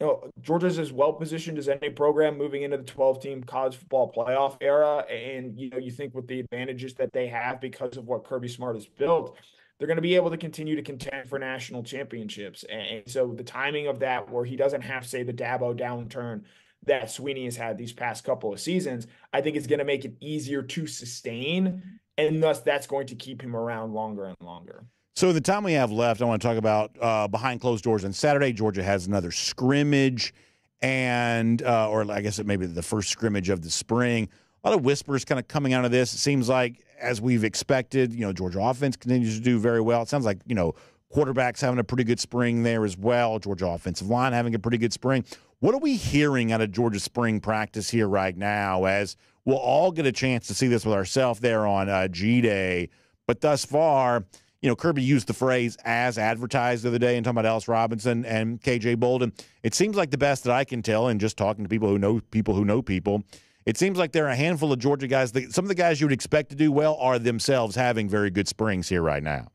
you know, Georgia's as well positioned as any program moving into the 12 team college football playoff era. And, you know, you think with the advantages that they have because of what Kirby Smart has built, they're going to be able to continue to contend for national championships. And so the timing of that, where he doesn't have, say, the Dabo downturn that Swinney has had these past couple of seasons, I think it's going to make it easier to sustain. And thus, that's going to keep him around longer and longer. So, the time we have left, I want to talk about uh, behind closed doors. On Saturday, Georgia has another scrimmage, and, uh, or I guess it may be the first scrimmage of the spring. A lot of whispers kind of coming out of this. It seems like, as we've expected, you know, Georgia offense continues to do very well. It sounds like, you know, quarterbacks having a pretty good spring there as well. Georgia offensive line having a pretty good spring. What are we hearing out of Georgia spring practice here right now? As we'll all get a chance to see this with ourselves there on uh, G Day, but thus far, you know, Kirby used the phrase "as advertised" the other day and talking about Ellis Robinson and KJ Bolden. It seems like the best that I can tell, and just talking to people who know people who know people, it seems like there are a handful of Georgia guys. That, some of the guys you would expect to do well are themselves having very good springs here right now.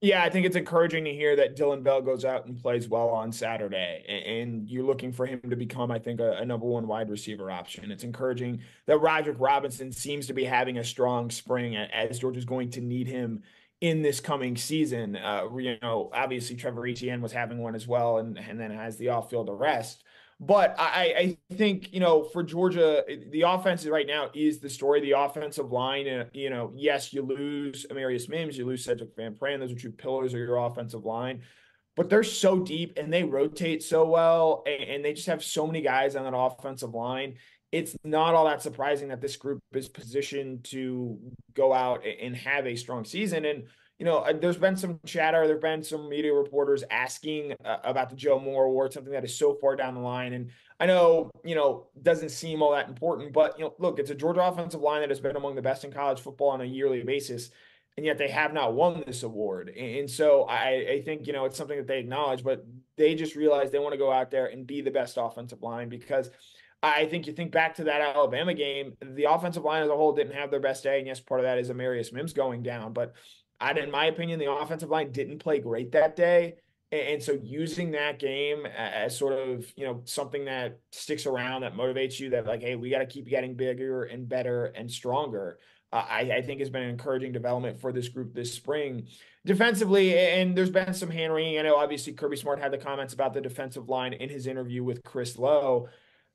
Yeah, I think it's encouraging to hear that Dillon Bell goes out and plays well on Saturday, and you're looking for him to become, I think, a, a, number one wide receiver option. It's encouraging that Roderick Robinson seems to be having a strong spring, as Georgia's going to need him in this coming season. Uh, you know, obviously Trevor Etienne was having one as well, and and then has the off-field arrest. But I, I think, you know, for Georgia, the offense right now is the story. The offensive line, uh, you know, yes, you lose Amarius Mims, you lose Sedrick Van Pran. Those are two pillars of your offensive line. But they're so deep and they rotate so well, and they just have so many guys on that offensive line. It's not all that surprising that this group is positioned to go out and have a strong season. And you know, uh, there's been some chatter, there've been some media reporters asking uh, about the Joe Moore Award, something that is so far down the line. And I know, you know, doesn't seem all that important, but you know, look, it's a Georgia offensive line that has been among the best in college football on a yearly basis, and yet they have not won this award. And so I, I think, you know, it's something that they acknowledge, but they just realize they want to go out there and be the best offensive line because I think you think back to that Alabama game, the offensive line as a whole didn't have their best day. And yes, part of that is Amarius Mims going down, but I, in my opinion, the offensive line didn't play great that day. And so using that game as sort of, you know, something that sticks around, that motivates you, that like, hey, we got to keep getting bigger and better and stronger. Uh, I, I, think has been an encouraging development for this group this spring. Defensively, and there's been some hand wringing. I know obviously Kirby Smart had the comments about the defensive line in his interview with Chris Low.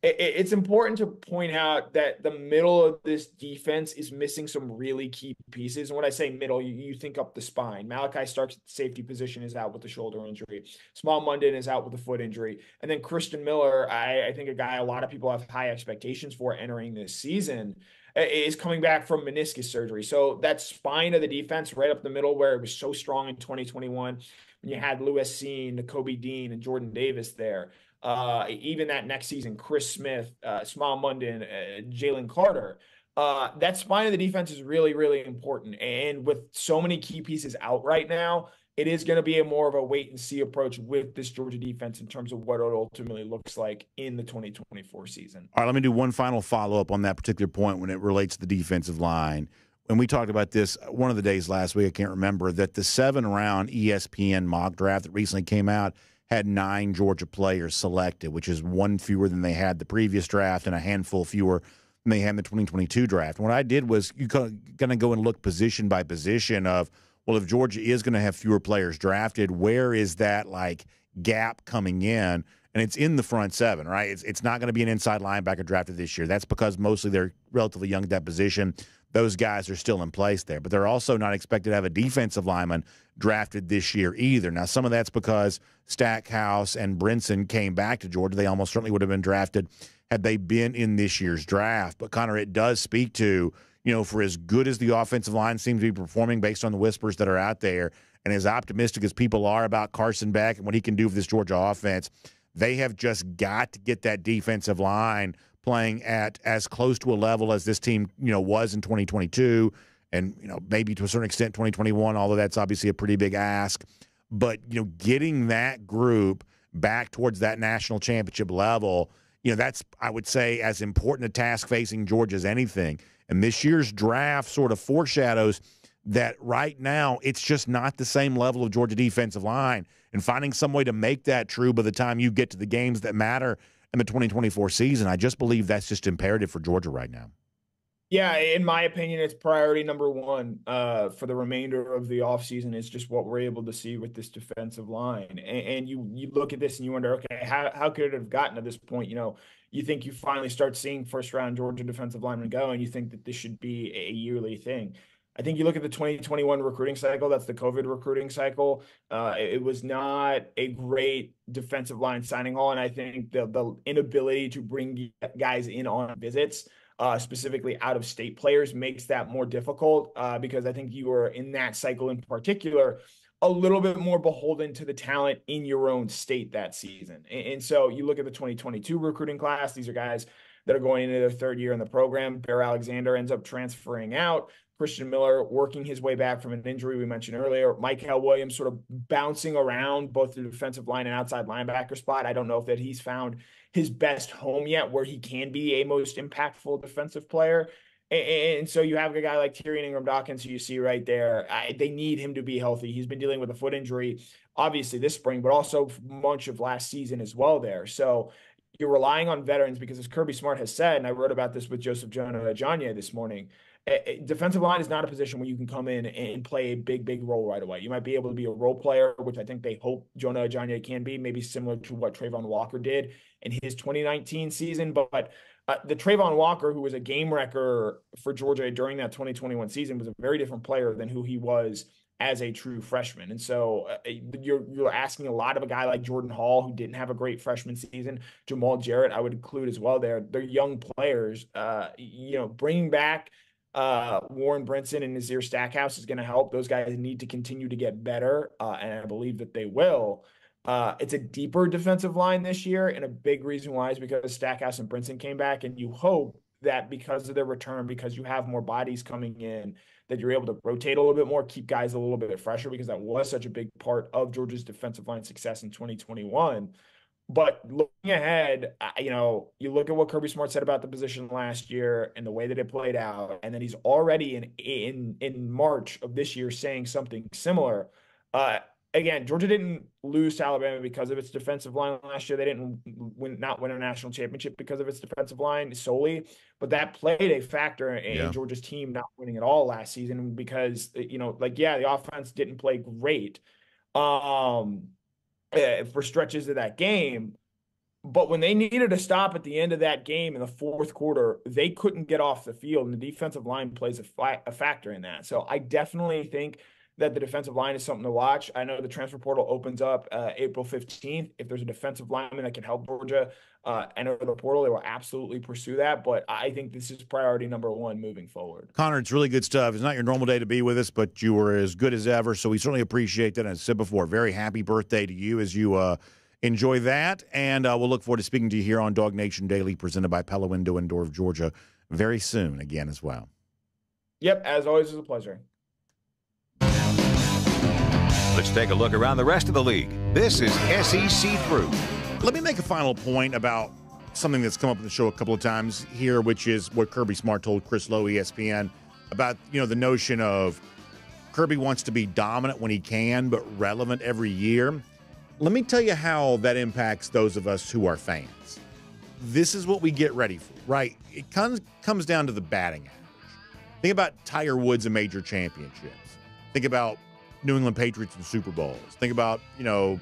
It's important to point out that the middle of this defense is missing some really key pieces. And when I say middle, you, you think up the spine. Malaki Starks safety position is out with the shoulder injury. Smael Mondon is out with a foot injury. And then Christian Miller, I, I think a guy a lot of people have high expectations for entering this season is coming back from meniscus surgery. So that spine of the defense right up the middle where it was so strong in 2021 when you had Lewis Cine, Kobe Dean, and Jordan Davis there. Uh, even that next season, Chris Smith, uh, Smael Mondon, uh, Jalen Carter. Uh, that spine of the defense is really, really important. And with so many key pieces out right now, it is going to be a more of a wait and see approach with this Georgia defense in terms of what it ultimately looks like in the 2024 season. All right, let me do one final follow up on that particular point when it relates to the defensive line. When we talked about this one of the days last week, I can't remember, that the seven round ESPN mock draft that recently came out had nine Georgia players selected, which is one fewer than they had the previous draft and a handful fewer than they had in the 2022 draft. What I did was you kind of going to go and look position by position of – well, if Georgia is going to have fewer players drafted, where is that like gap coming in? And it's in the front seven, right? It's it's not going to be an inside linebacker drafted this year. That's because mostly they're relatively young at that position. Those guys are still in place there, but they're also not expected to have a defensive lineman drafted this year either. Now, some of that's because Stackhouse and Brinson came back to Georgia. They almost certainly would have been drafted had they been in this year's draft. But Connor, it does speak to you know, for as good as the offensive line seems to be performing based on the whispers that are out there, and as optimistic as people are about Carson Beck and what he can do for this Georgia offense, they have just got to get that defensive line playing at as close to a level as this team, you know, was in 2022 and, you know, maybe to a certain extent 2021, although that's obviously a pretty big ask. But, you know, getting that group back towards that national championship level, you know, that's, I would say, as important a task facing Georgia as anything. And this year's draft sort of foreshadows that right now it's just not the same level of Georgia defensive line. And finding some way to make that true by the time you get to the games that matter in the 2024 season, I just believe that's just imperative for Georgia right now. Yeah, in my opinion, it's priority number one uh, for the remainder of the offseason is just what we're able to see with this defensive line. And, and, you you look at this and you wonder, okay, how, how could it have gotten to this point? You know, you think you finally start seeing first round Georgia defensive linemen go, and you think that this should be a yearly thing. I think you look at the 2021 recruiting cycle, that's the COVID recruiting cycle. Uh, it was not a great defensive line signing hall. And I think the, the inability to bring guys in on visits, uh, specifically out of state players, makes that more difficult uh, because I think you were in that cycle in particular a little bit more beholden to the talent in your own state that season. And, and, so you look at the 2022 recruiting class, these are guys that are going into their third year in the program. Bear Alexander ends up transferring out. Christian Miller working his way back from an injury we mentioned earlier. Mykel Williams sort of bouncing around both the defensive line and outside linebacker spot. I don't know if that he's found his best home yet where he can be a most impactful defensive player. And, so you have a guy like Tyrion Ingram Dawkins, who you see right there. I, they need him to be healthy. He's been dealing with a foot injury, obviously this spring, but also much of last season as well. There, so you're relying on veterans because, as Kirby Smart has said, and I wrote about this with Joseph Jonah this morning. Defensive line is not a position where you can come in and play a big, big role right away. You might be able to be a role player, which I think they hope Jonah Ajonye can be, maybe similar to what Travon Walker did in his 2019 season. But uh, the Travon Walker, who was a game wrecker for Georgia during that 2021 season, was a very different player than who he was as a true freshman. And so uh, you're you're asking a lot of a guy like Jordan Hall, who didn't have a great freshman season. Jamal Jarrett, I would include as well. There, they're young players. Uh, you know, bringing back uh, Warren Brinson and Nazir Stackhouse is going to help. Those guys need to continue to get better, uh, and I believe that they will. Uh, it's a deeper defensive line this year, and a big reason why is because Stackhouse and Brinson came back, and you hope that because of their return, because you have more bodies coming in, that you're able to rotate a little bit more, keep guys a little bit fresher, because that was such a big part of Georgia's defensive line success in 2021. But looking ahead, you know, you look at what Kirby Smart said about the position last year and the way that it played out, and then he's already in in in March of this year saying something similar. Uh, again, Georgia didn't lose to Alabama because of its defensive line last year. They didn't win, not win a national championship because of its defensive line solely, but that played a factor in yeah. Georgia's team not winning at all last season because you know, like yeah, the offense didn't play great um, eh, for stretches of that game. But when they needed to stop at the end of that game in the fourth quarter, they couldn't get off the field, and the defensive line plays a, fi- a factor in that. So I definitely think that the defensive line is something to watch. I know the transfer portal opens up uh, April 15th. If there's a defensive lineman that can help Georgia uh, enter the portal, they will absolutely pursue that. But I think this is priority number one moving forward. Connor, it's really good stuff. It's not your normal day to be with us, but you were as good as ever. So we certainly appreciate that. And as I said before, very happy birthday to you as you uh, enjoy that. And uh, we'll look forward to speaking to you here on DawgNation Daily, presented by Pella Window and Door of Georgia, very soon again as well. Yep, as always, it's a pleasure. Let's take a look around the rest of the league. This is SEC Through. Let me make a final point about something that's come up in the show a couple of times here, which is what Kirby Smart told Chris Low, ESPN, about you know the notion of Kirby wants to be dominant when he can, but relevant every year. Let me tell you how that impacts those of us who are fans. This is what we get ready for, right? It comes comes down to the batting average. Think about Tiger Woods and major championships. Think about New England Patriots and Super Bowls. Think about, you know,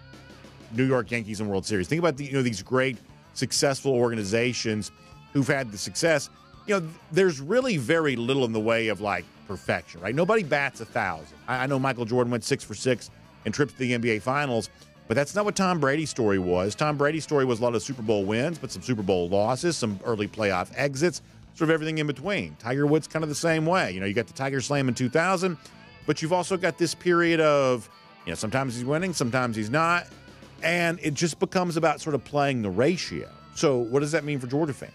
New York Yankees and World Series. Think about the, you know these great successful organizations who've had the success. You know, there's really very little in the way of like perfection, right? Nobody bats a thousand. I, I know Michael Jordan went six for six and trips to the NBA Finals, but that's not what Tom Brady's story was. Tom Brady's story was a lot of Super Bowl wins, but some Super Bowl losses, some early playoff exits, sort of everything in between. Tiger Woods kind of the same way. You know, you got the Tiger Slam in 2000 but you've also got this period of, you know, sometimes he's winning, sometimes he's not. And it just becomes about sort of playing the ratio. So, what does that mean for Georgia fans?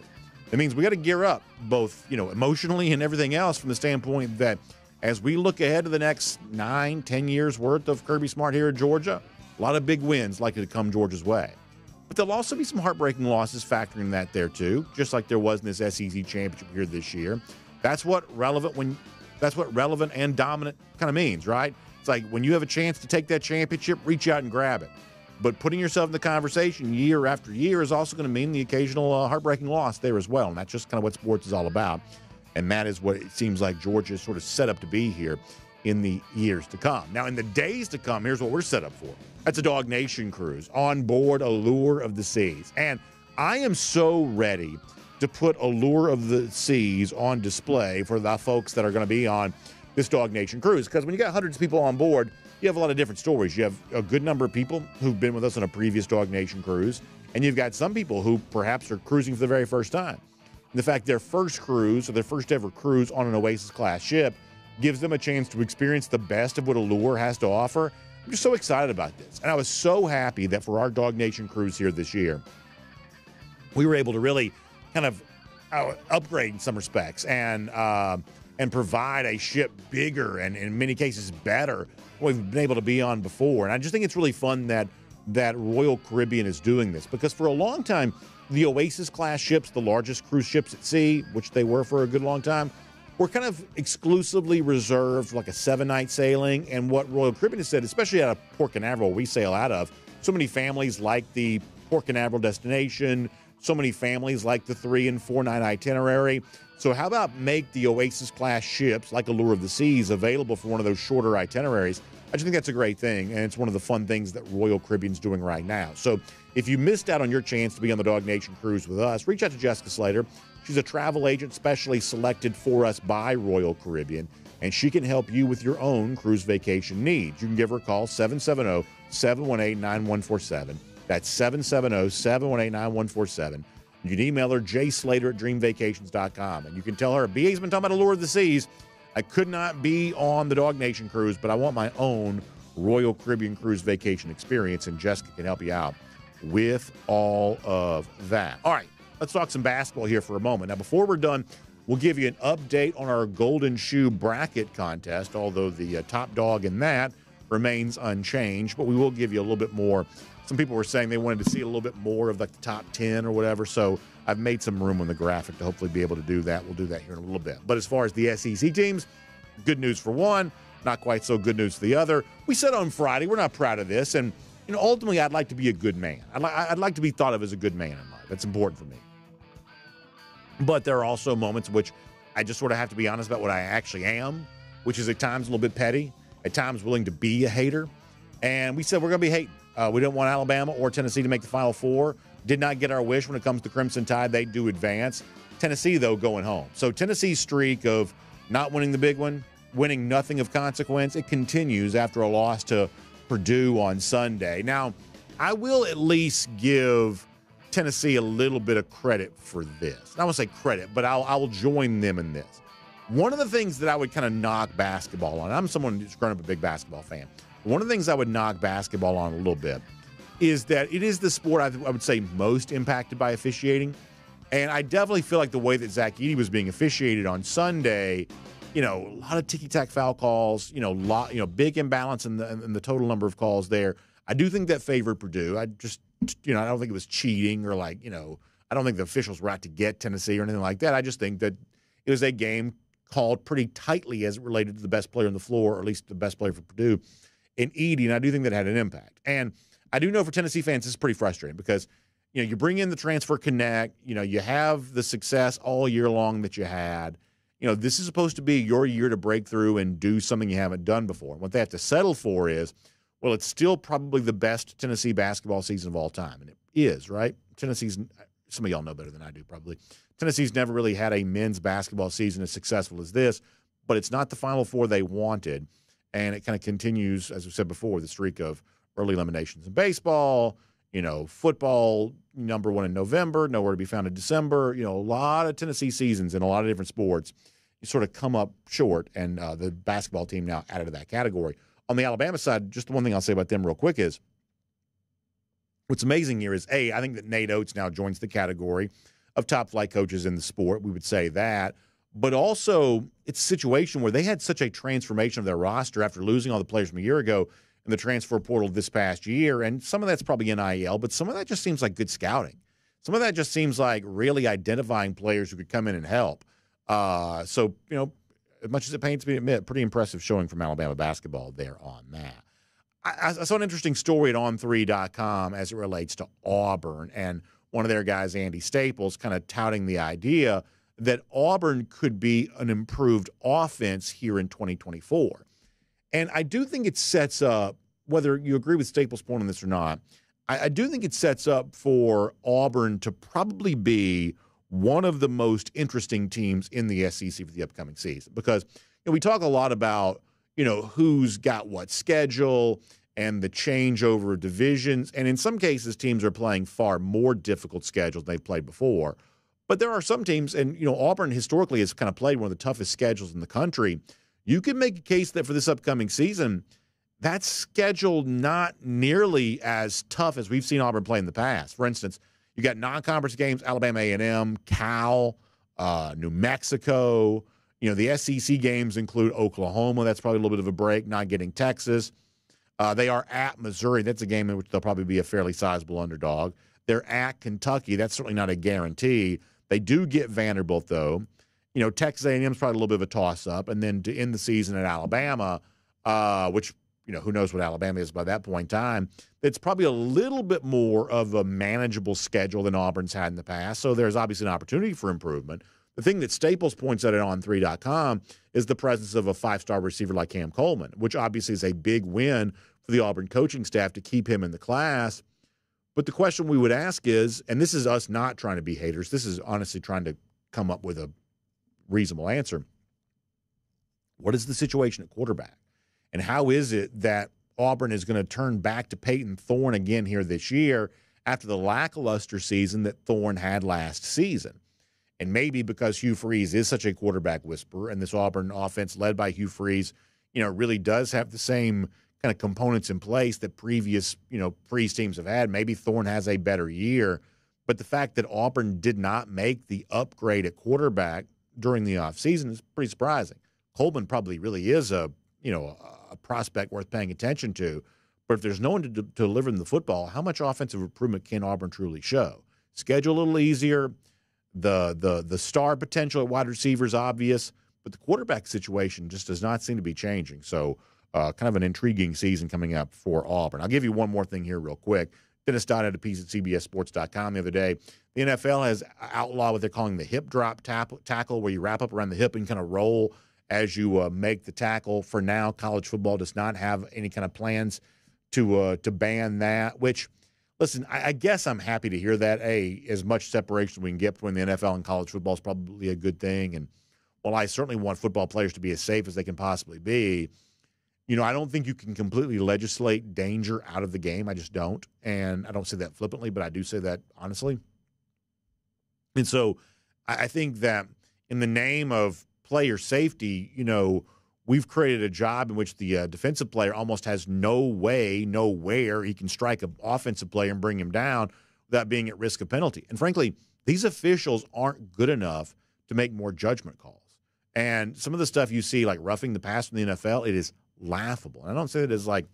It means we got to gear up, both, you know, emotionally and everything else, from the standpoint that as we look ahead to the next nine, ten years worth of Kirby Smart here at Georgia, a lot of big wins likely to come Georgia's way. But there'll also be some heartbreaking losses factoring that there too, just like there was in this SEC championship here this year. That's what relevant when that's what relevant and dominant kind of means, right? It's like when you have a chance to take that championship, reach out and grab it. But putting yourself in the conversation year after year is also going to mean the occasional uh, heartbreaking loss there as well. And that's just kind of what sports is all about. And that is what it seems like Georgia is sort of set up to be here in the years to come. Now, in the days to come, here's what we're set up for. That's a DawgNation cruise on board Allure of the Seas. And I am so ready to put Allure of the Seas on display for the folks that are going to be on this DawgNation cruise. Because when you got hundreds of people on board, you have a lot of different stories. You have a good number of people who've been with us on a previous DawgNation cruise, and you've got some people who perhaps are cruising for the very first time. And the fact their first cruise or their first ever cruise on an Oasis class ship gives them a chance to experience the best of what Allure has to offer. I'm just so excited about this. And I was so happy that for our DawgNation cruise here this year, we were able to really kind of uh, upgrade in some respects and uh, and provide a ship bigger and in many cases better we've been able to be on before. And I just think it's really fun that that Royal Caribbean is doing this because for a long time the Oasis class ships, the largest cruise ships at sea, which they were for a good long time, were kind of exclusively reserved like a seven night sailing. And what Royal Caribbean has said, especially out of Port Canaveral, we sail out of, so many families like the Port Canaveral destination so many families like the three and four night itinerary. So, how about make the Oasis class ships like Allure of the Seas available for one of those shorter itineraries? I just think that's a great thing, and it's one of the fun things that Royal Caribbean's doing right now. So, if you missed out on your chance to be on the DawgNation cruise with us, reach out to Jessica Slater. She's a travel agent specially selected for us by Royal Caribbean, and she can help you with your own cruise vacation needs. You can give her a call 770 718 9147. That's 770 718 9147. You can email her, jslater at dreamvacations.com. And you can tell her, BA's been talking about Allure of the Seas. I could not be on the DawgNation cruise, but I want my own Royal Caribbean cruise vacation experience, and Jessica can help you out with all of that. All right, let's talk some basketball here for a moment. Now, before we're done, we'll give you an update on our Golden Shoe bracket contest, although the uh, top dog in that remains unchanged, but we will give you a little bit more some people were saying they wanted to see a little bit more of like the top 10 or whatever. So I've made some room on the graphic to hopefully be able to do that. We'll do that here in a little bit. But as far as the SEC teams, good news for one, not quite so good news for the other. We said on Friday, we're not proud of this. And, you know, ultimately, I'd like to be a good man. I'd, li- I'd like to be thought of as a good man in life. That's important for me. But there are also moments which I just sort of have to be honest about what I actually am, which is at times a little bit petty, at times willing to be a hater. And we said we're going to be hating. Uh, we didn't want Alabama or Tennessee to make the Final Four, Did not get our wish when it comes to Crimson Tide. They do advance. Tennessee, though, going home. So Tennessee's streak of not winning the big one, winning nothing of consequence, it continues after a loss to Purdue on Sunday. Now, I will at least give Tennessee a little bit of credit for this. I won't say credit, but I'll, I will join them in this. One of the things that I would kind of knock basketball on, I'm someone who's grown up a big basketball fan. One of the things I would knock basketball on a little bit is that it is the sport I, I would say most impacted by officiating. And I definitely feel like the way that Zach Edey was being officiated on Sunday, you know, a lot of ticky tack foul calls, you know, lot, you know, big imbalance in the in the total number of calls there. I do think that favored Purdue. I just, you know, I don't think it was cheating or like, you know, I don't think the officials were out to get Tennessee or anything like that. I just think that it was a game called pretty tightly as it related to the best player on the floor, or at least the best player for Purdue in Edey. And I do think that had an impact. And I do know for Tennessee fans, this is pretty frustrating because, you know, you bring in the transfer connect, you know, you have the success all year long that you had. You know, this is supposed to be your year to break through and do something you haven't done before. What they have to settle for is, well, it's still probably the best Tennessee basketball season of all time. And it is, right? Tennessee's, some of y'all know better than I do, probably. Tennessee's never really had a men's basketball season as successful as this, but it's not the Final Four they wanted. And it kind of continues, as we said before, the streak of early eliminations in baseball, you know, football number one in November, nowhere to be found in December. You know, a lot of Tennessee seasons in a lot of different sports. You sort of come up short, and uh, the basketball team now added to that category. On the Alabama side, just the one thing I'll say about them real quick is what's amazing here is A, I think that Nate Oats now joins the category of top flight coaches in the sport. We would say that. But also, it's a situation where they had such a transformation of their roster after losing all the players from a year ago in the transfer portal this past year. And some of that's probably in NIL, but some of that just seems like good scouting. Some of that just seems like really identifying players who could come in and help. Uh, so, you know, as much as it pains me to admit, pretty impressive showing from Alabama basketball there on that. I, I saw an interesting story at on3.com as it relates to Auburn and – one of their guys, Andy Staples, kind of touting the idea that Auburn could be an improved offense here in 2024. And I do think it sets up, whether you agree with Staples' point on this or not, I, I do think it sets up for Auburn to probably be one of the most interesting teams in the SEC for the upcoming season because you know, we talk a lot about you know who's got what schedule and the changeover of divisions. And in some cases, teams are playing far more difficult schedules than they played before. But there are some teams, and you know, Auburn historically has kind of played one of the toughest schedules in the country. You can make a case that for this upcoming season, that's scheduled not nearly as tough as we've seen Auburn play in the past. For instance, you got non-conference games: Alabama A&M, Cal, uh, New Mexico. You know, the SEC games include Oklahoma. That's probably a little bit of a break. Not getting Texas. Uh, they are at Missouri. That's a game in which they'll probably be a fairly sizable underdog. They're at Kentucky. That's certainly not a guarantee. They do get Vanderbilt though. You know, Texas A&M is probably a little bit of a toss-up, and then to end the season at Alabama, uh, which you know who knows what Alabama is by that point in time. It's probably a little bit more of a manageable schedule than Auburn's had in the past. So there's obviously an opportunity for improvement. The thing that Staples points out at on3.com is the presence of a five star receiver like Cam Coleman, which obviously is a big win for the Auburn coaching staff to keep him in the class. But the question we would ask is, and this is us not trying to be haters, this is honestly trying to come up with a reasonable answer. What is the situation at quarterback? And how is it that Auburn is going to turn back to Payton Thorne again here this year after the lackluster season that Thorne had last season? And maybe because Hugh Freeze is such a quarterback whisperer, and this Auburn offense led by Hugh Freeze, you know, really does have the same kind of components in place that previous, you know, Freeze teams have had. Maybe Thorne has a better year. But the fact that Auburn did not make the upgrade at quarterback during the offseason is pretty surprising. Coleman probably really is a, you know, a prospect worth paying attention to. But if there's no one to, to deliver them the football, how much offensive improvement can Auburn truly show? Schedule a little easier the the the star potential at wide receiver is obvious, but the quarterback situation just does not seem to be changing. So, uh, kind of an intriguing season coming up for Auburn. I'll give you one more thing here, real quick. Dennis Dodd had a piece at CBSSports.com the other day. The NFL has outlawed what they're calling the hip drop tap, tackle, where you wrap up around the hip and kind of roll as you uh, make the tackle. For now, college football does not have any kind of plans to uh, to ban that. Which listen, I, I, guess I'm happy to hear that. A, as much separation we can get between the NFL and college football is probably a good thing. And while I certainly want football players to be as safe as they can possibly be, you know, I don't think you can completely legislate danger out of the game. I just don't. And I don't say that flippantly, but I do say that honestly. And so I, I think that in the name of player safety, you know, we've created a job in which the uh, defensive player almost has no way, no where he can strike an offensive player and bring him down without being at risk of penalty. And frankly, these officials aren't good enough to make more judgment calls. And some of the stuff you see, like roughing the pass in the NFL, it is laughable. And I don't say it as like,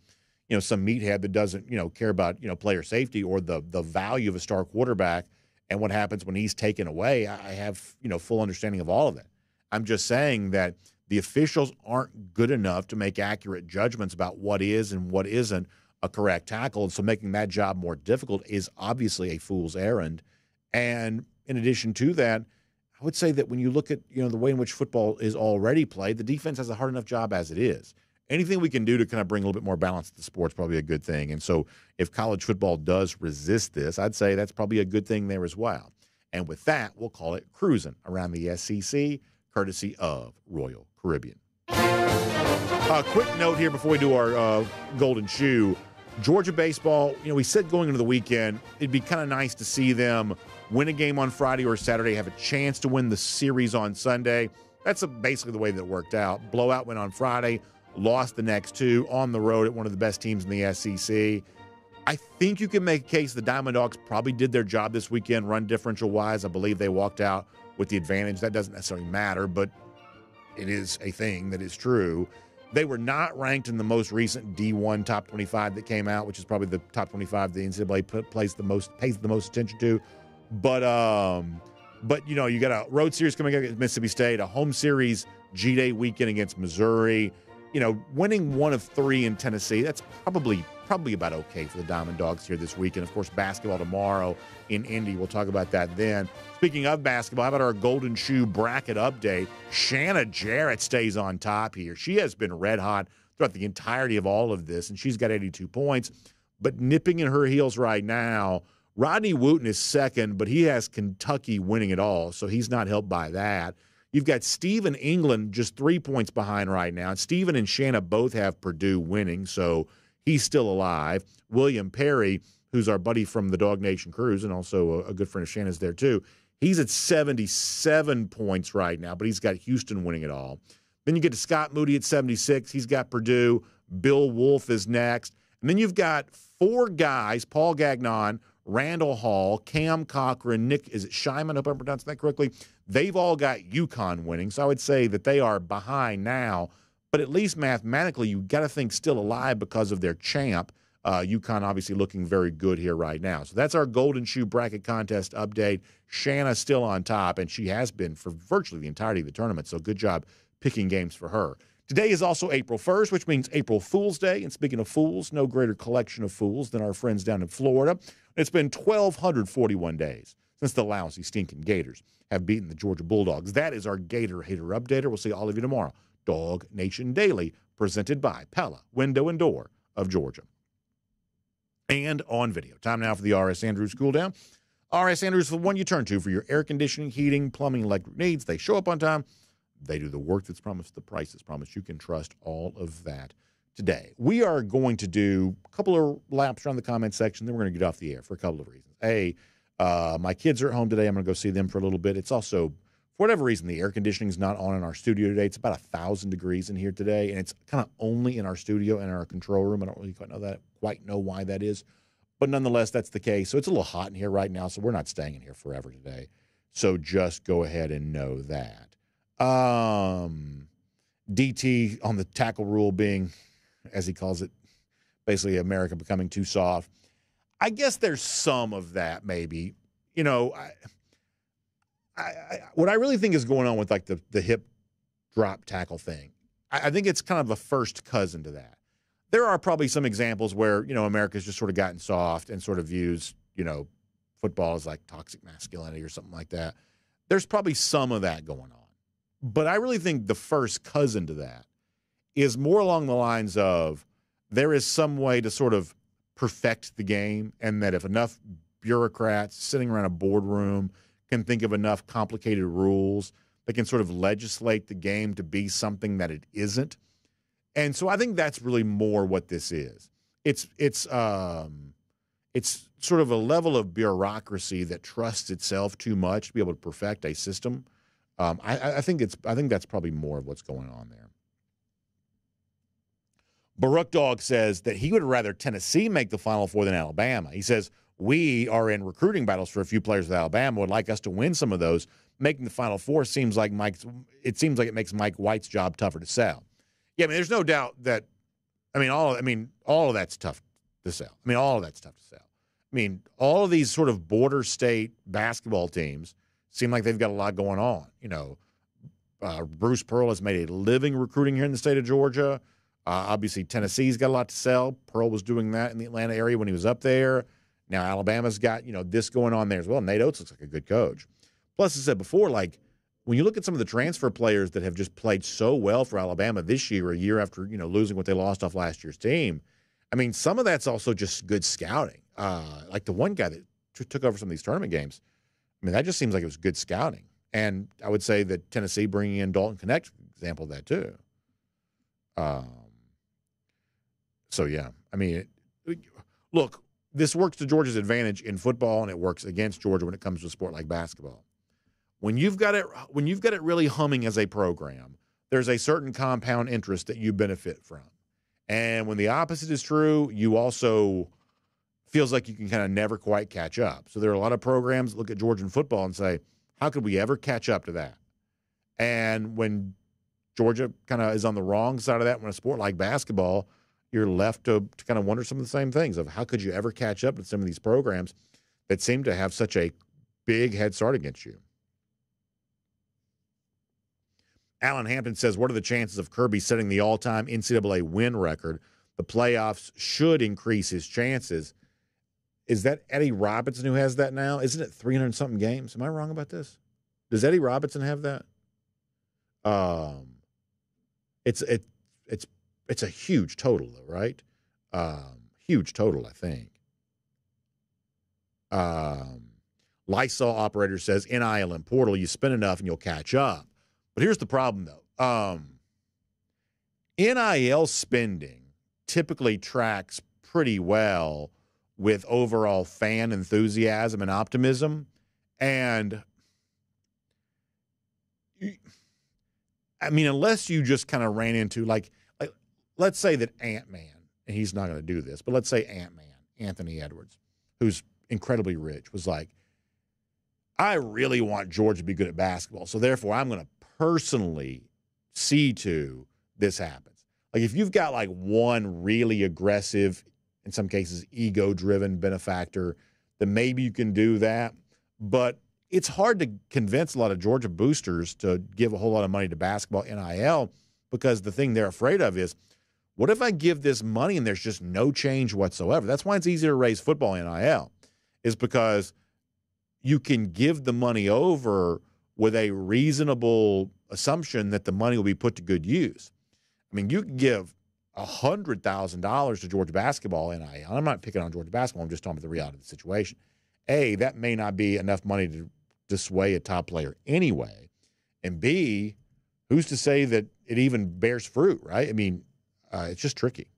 you know, some meathead that doesn't, you know, care about, you know, player safety or the the value of a star quarterback and what happens when he's taken away. I have, you know, full understanding of all of that. I'm just saying that – the officials aren't good enough to make accurate judgments about what is and what isn't a correct tackle. And so making that job more difficult is obviously a fool's errand. And in addition to that, I would say that when you look at you know the way in which football is already played, the defense has a hard enough job as it is. Anything we can do to kind of bring a little bit more balance to the sport is probably a good thing. And so if college football does resist this, I'd say that's probably a good thing there as well. And with that, we'll call it cruising around the SEC, courtesy of Royal Caribbean. A quick note here before we do our uh, golden shoe. Georgia baseball, you know, we said going into the weekend, it'd be kind of nice to see them win a game on Friday or Saturday, have a chance to win the series on Sunday. That's a, basically the way that it worked out. Blowout went on Friday, lost the next two on the road at one of the best teams in the SEC. I think you can make a case the Diamond Dogs probably did their job this weekend, run differential wise. I believe they walked out with the advantage. That doesn't necessarily matter, but it is a thing that is true. They were not ranked in the most recent D1 top 25 that came out, which is probably the top 25 the NCAA plays the most pays the most attention to. But um, but you know, you got a road series coming up against Mississippi State, a home series G Day weekend against Missouri. You know, winning one of three in Tennessee, that's probably probably about okay for the Diamond Dogs here this week. And of course, basketball tomorrow in Indy. We'll talk about that then. Speaking of basketball, how about our golden shoe bracket update? Shanna Jarrett stays on top here. She has been red hot throughout the entirety of all of this, and she's got 82 points. But nipping in her heels right now, Rodney Wooten is second, but he has Kentucky winning it all, so he's not helped by that. You've got Stephen England just three points behind right now. and Stephen and Shanna both have Purdue winning, so he's still alive. William Perry, who's our buddy from the DawgNation Cruise and also a, a good friend of Shannon's there too, he's at 77 points right now, but he's got Houston winning it all. Then you get to Scott Moody at 76. He's got Purdue. Bill Wolf is next. And then you've got four guys Paul Gagnon, Randall Hall, Cam Cochran, Nick, is it Scheiman? I hope I'm pronouncing that correctly. They've all got UConn winning. So I would say that they are behind now but at least mathematically, you got to think still alive because of their champ. Uh, UConn obviously looking very good here right now. So that's our Golden Shoe Bracket Contest update. Shanna still on top, and she has been for virtually the entirety of the tournament. So good job picking games for her. Today is also April 1st, which means April Fool's Day. And speaking of fools, no greater collection of fools than our friends down in Florida. It's been 1,241 days since the lousy, stinking Gators have beaten the Georgia Bulldogs. That is our Gator Hater Updater. We'll see all of you tomorrow DawgNation Daily, presented by Pella Window and Door of Georgia. And on video. Time now for the RS Andrews cool down. RS Andrews is the one you turn to for your air conditioning, heating, plumbing, electric needs. They show up on time. They do the work that's promised, the price that's promised. You can trust all of that today. We are going to do a couple of laps around the comment section. Then we're going to get off the air for a couple of reasons. A, uh, my kids are at home today. I'm going to go see them for a little bit. It's also for whatever reason, the air conditioning is not on in our studio today. It's about a thousand degrees in here today, and it's kind of only in our studio and our control room. I don't really quite know that quite know why that is, but nonetheless, that's the case. So it's a little hot in here right now. So we're not staying in here forever today. So just go ahead and know that. Um, DT on the tackle rule being, as he calls it, basically America becoming too soft. I guess there's some of that, maybe. You know, I, I, I, what I really think is going on with like the the hip drop tackle thing, I, I, think it's kind of a first cousin to that. There are probably some examples where you know America's just sort of gotten soft and sort of views you know football as like toxic masculinity or something like that. There's probably some of that going on, but I really think the first cousin to that is more along the lines of there is some way to sort of perfect the game, and that if enough bureaucrats sitting around a boardroom can think of enough complicated rules, they can sort of legislate the game to be something that it isn't. And so I think that's really more what this is. It's it's um, it's sort of a level of bureaucracy that trusts itself too much to be able to perfect a system. Um, I, I, think it's I think that's probably more of what's going on there. Baruch Dog says that he would rather Tennessee make the Final Four than Alabama. He says we are in recruiting battles for a few players with Alabama. Would like us to win some of those. Making the Final Four seems like Mike's. It seems like it makes Mike White's job tougher to sell. Yeah, I mean, there's no doubt that. I mean, all. I mean, all of that's tough to sell. I mean, all of that's tough to sell. I mean, all of these sort of border state basketball teams seem like they've got a lot going on. You know, uh, Bruce Pearl has made a living recruiting here in the state of Georgia. Uh, obviously, Tennessee's got a lot to sell. Pearl was doing that in the Atlanta area when he was up there. Now Alabama's got you know this going on there as well. Nate Oats looks like a good coach. Plus, I said before, like when you look at some of the transfer players that have just played so well for Alabama this year, a year after you know losing what they lost off last year's team, I mean, some of that's also just good scouting. Uh, like the one guy that t- took over some of these tournament games, I mean, that just seems like it was good scouting. And I would say that Tennessee bringing in Dalton Knecht example of that too. Um, so yeah, I mean, it, look, this works to Georgia's advantage in football, and it works against Georgia when it comes to a sport like basketball. When you've got it, when you've got it really humming as a program, there's a certain compound interest that you benefit from. And when the opposite is true, you also feels like you can kind of never quite catch up. So there are a lot of programs look at Georgian football and say, how could we ever catch up to that? And when Georgia kind of is on the wrong side of that, when a sport like basketball, you're left to, to kind of wonder some of the same things of how could you ever catch up with some of these programs that seem to have such a big head start against you. Alan Hampton says, What are the chances of Kirby setting the all time NCAA win record? The playoffs should increase his chances. Is that Eddie Robinson who has that now? Isn't it 300 something games? Am I wrong about this? Does Eddie Robinson have that? Um, it's it it's it's a huge total though, right? Um, huge total, I think. Um, Lysol operator says NIL and portal, you spend enough and you'll catch up. But here's the problem, though. Um, NIL spending typically tracks pretty well with overall fan enthusiasm and optimism. And I mean, unless you just kind of ran into like, like let's say that Ant Man, and he's not going to do this, but let's say Ant Man, Anthony Edwards, who's incredibly rich, was like, I really want George to be good at basketball. So therefore, I'm going to personally see to this happens. Like if you've got like one really aggressive, in some cases ego driven benefactor, then maybe you can do that. But it's hard to convince a lot of Georgia boosters to give a whole lot of money to basketball NIL because the thing they're afraid of is what if I give this money and there's just no change whatsoever? That's why it's easier to raise football NIL, is because you can give the money over with a reasonable assumption that the money will be put to good use. I mean, you can give hundred thousand dollars to Georgia basketball, and I, I'm not picking on Georgia basketball. I'm just talking about the reality of the situation. A, that may not be enough money to, sway a top player anyway, and B, who's to say that it even bears fruit? Right? I mean, uh, it's just tricky.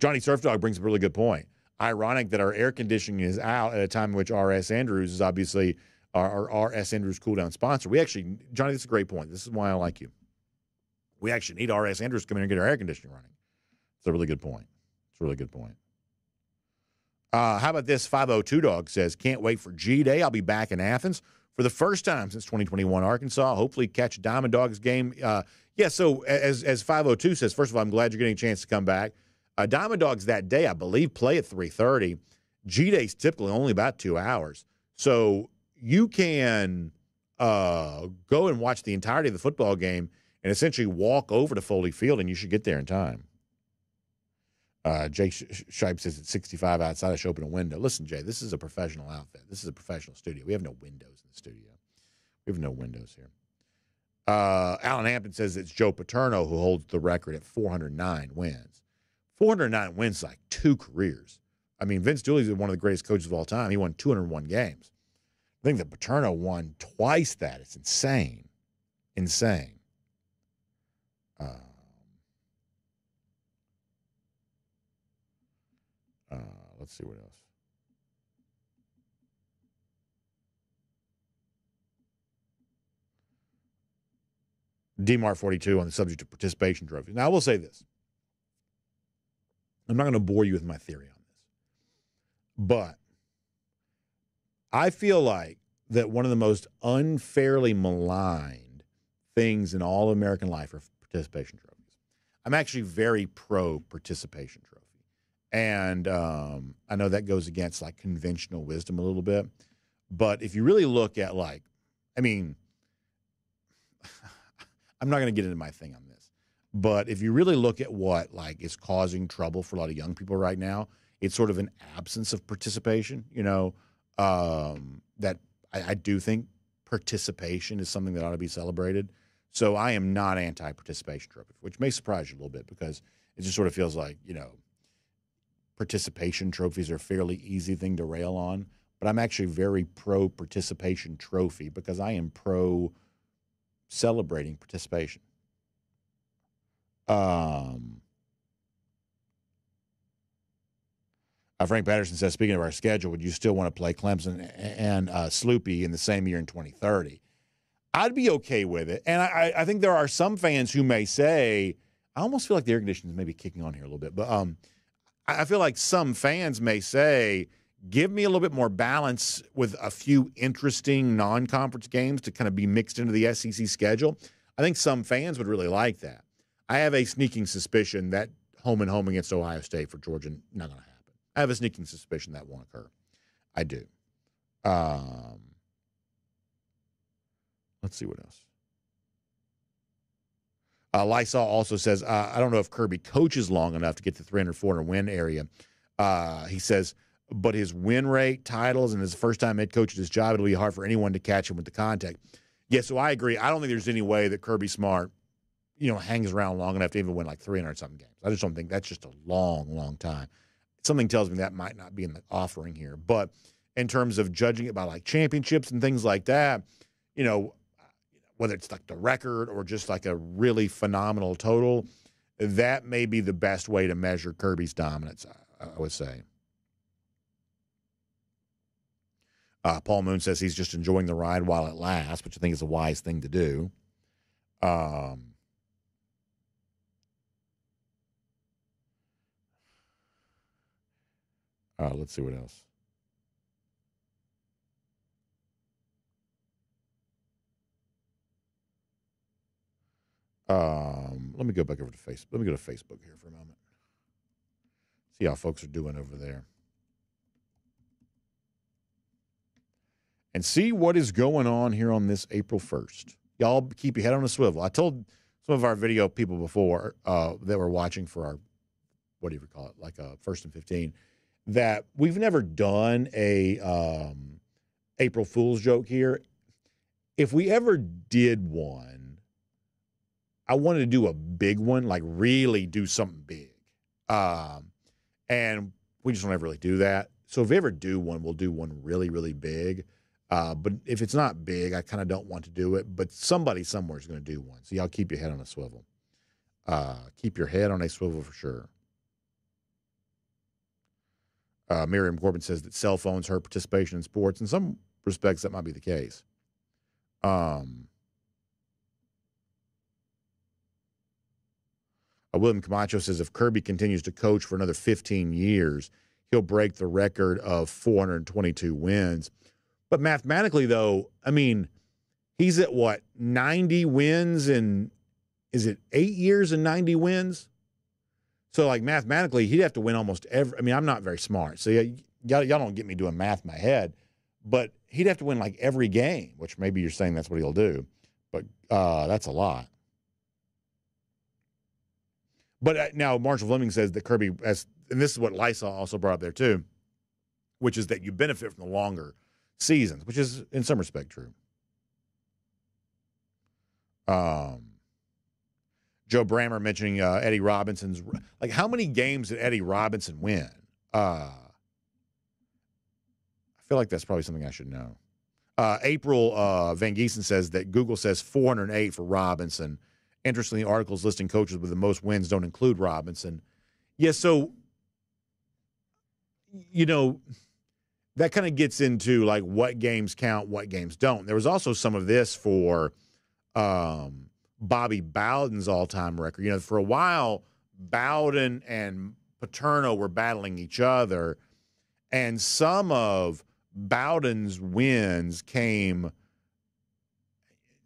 Johnny Surfdog brings a really good point ironic that our air conditioning is out at a time in which RS Andrews is obviously our, our RS Andrews cool down sponsor. We actually, Johnny, this is a great point. This is why I like you. We actually need RS Andrews to come in and get our air conditioning running. It's a really good point. It's a really good point. Uh, how about this? 502 Dog says, Can't wait for G Day. I'll be back in Athens for the first time since 2021 Arkansas. Hopefully, catch Diamond Dogs game. Uh, yeah, so as, as 502 says, first of all, I'm glad you're getting a chance to come back. Uh, Diamond Dogs that day, I believe, play at 3:30. G Day's typically only about two hours, so you can uh, go and watch the entirety of the football game and essentially walk over to Foley Field, and you should get there in time. Uh, Jake Shipe says it's 65 outside, I should open a window. Listen, Jay, this is a professional outfit. This is a professional studio. We have no windows in the studio. We have no windows here. Uh, Alan Hampton says it's Joe Paterno who holds the record at 409 wins. 409 wins like two careers. I mean, Vince Dooley's is one of the greatest coaches of all time. He won 201 games. I think that Paterno won twice that. It's insane. Insane. Um, uh, let's see what else. DMAR 42 on the subject of participation trophies. Now, I will say this. I'm not going to bore you with my theory on this, but I feel like that one of the most unfairly maligned things in all of American life are participation trophies. I'm actually very pro participation trophy. And um, I know that goes against like conventional wisdom a little bit. But if you really look at like, I mean, I'm not going to get into my thing on but if you really look at what like is causing trouble for a lot of young people right now, it's sort of an absence of participation. You know, um, that I, I do think participation is something that ought to be celebrated. So I am not anti-participation trophy, which may surprise you a little bit because it just sort of feels like you know participation trophies are a fairly easy thing to rail on. But I'm actually very pro participation trophy because I am pro celebrating participation. Um, uh, Frank Patterson says, speaking of our schedule, would you still want to play Clemson and uh, Sloopy in the same year in 2030? I'd be okay with it. And I, I, think there are some fans who may say, I almost feel like the air conditioning is maybe kicking on here a little bit, but um, I feel like some fans may say, give me a little bit more balance with a few interesting non conference games to kind of be mixed into the SEC schedule. I think some fans would really like that. I have a sneaking suspicion that home and home against Ohio State for Georgia not going to happen. I have a sneaking suspicion that won't occur. I do. Um, let's see what else. Uh, Lysol also says, uh, I don't know if Kirby coaches long enough to get to 300, 400 win area. Uh, he says, but his win rate, titles, and his first time head coach at his job, it'll be hard for anyone to catch him with the contact. Yeah, so I agree. I don't think there's any way that Kirby Smart, you know, hangs around long enough to even win like 300 something games. I just don't think that's just a long, long time. Something tells me that might not be in the offering here. But in terms of judging it by like championships and things like that, you know, whether it's like the record or just like a really phenomenal total, that may be the best way to measure Kirby's dominance, I would say. Uh, Paul Moon says he's just enjoying the ride while it lasts, which I think is a wise thing to do. Um, uh, let's see what else. Um, let me go back over to Facebook. Let me go to Facebook here for a moment. See how folks are doing over there. and see what is going on here on this April 1st. Y'all keep your head on a swivel. I told some of our video people before uh, that were watching for our, what do you call it, like a first and 15, that we've never done a um, April Fool's joke here. If we ever did one, I wanted to do a big one, like really do something big. Um, and we just don't ever really do that. So if we ever do one, we'll do one really, really big. Uh, but if it's not big, I kind of don't want to do it. But somebody somewhere is going to do one. So y'all keep your head on a swivel. Uh, keep your head on a swivel for sure. Uh, Miriam Corbin says that cell phones hurt participation in sports. In some respects, that might be the case. Um, uh, William Camacho says if Kirby continues to coach for another 15 years, he'll break the record of 422 wins. But mathematically, though, I mean, he's at what, 90 wins and is it eight years and 90 wins? So, like, mathematically, he'd have to win almost every. I mean, I'm not very smart. So, y'all, y'all don't get me doing math in my head, but he'd have to win like every game, which maybe you're saying that's what he'll do. But uh, that's a lot. But uh, now Marshall Fleming says that Kirby, as and this is what Lysol also brought up there too, which is that you benefit from the longer seasons, which is in some respect true. Um, Joe Brammer mentioning uh, Eddie Robinson's like how many games did Eddie Robinson win? Uh, I feel like that's probably something I should know. Uh, April uh, Van Giesen says that Google says 408 for Robinson. Interestingly, articles listing coaches with the most wins don't include Robinson. Yeah, so you know that kind of gets into like what games count, what games don't. There was also some of this for um, Bobby Bowden's all-time record. You know, for a while, Bowden and Paterno were battling each other, and some of Bowden's wins came.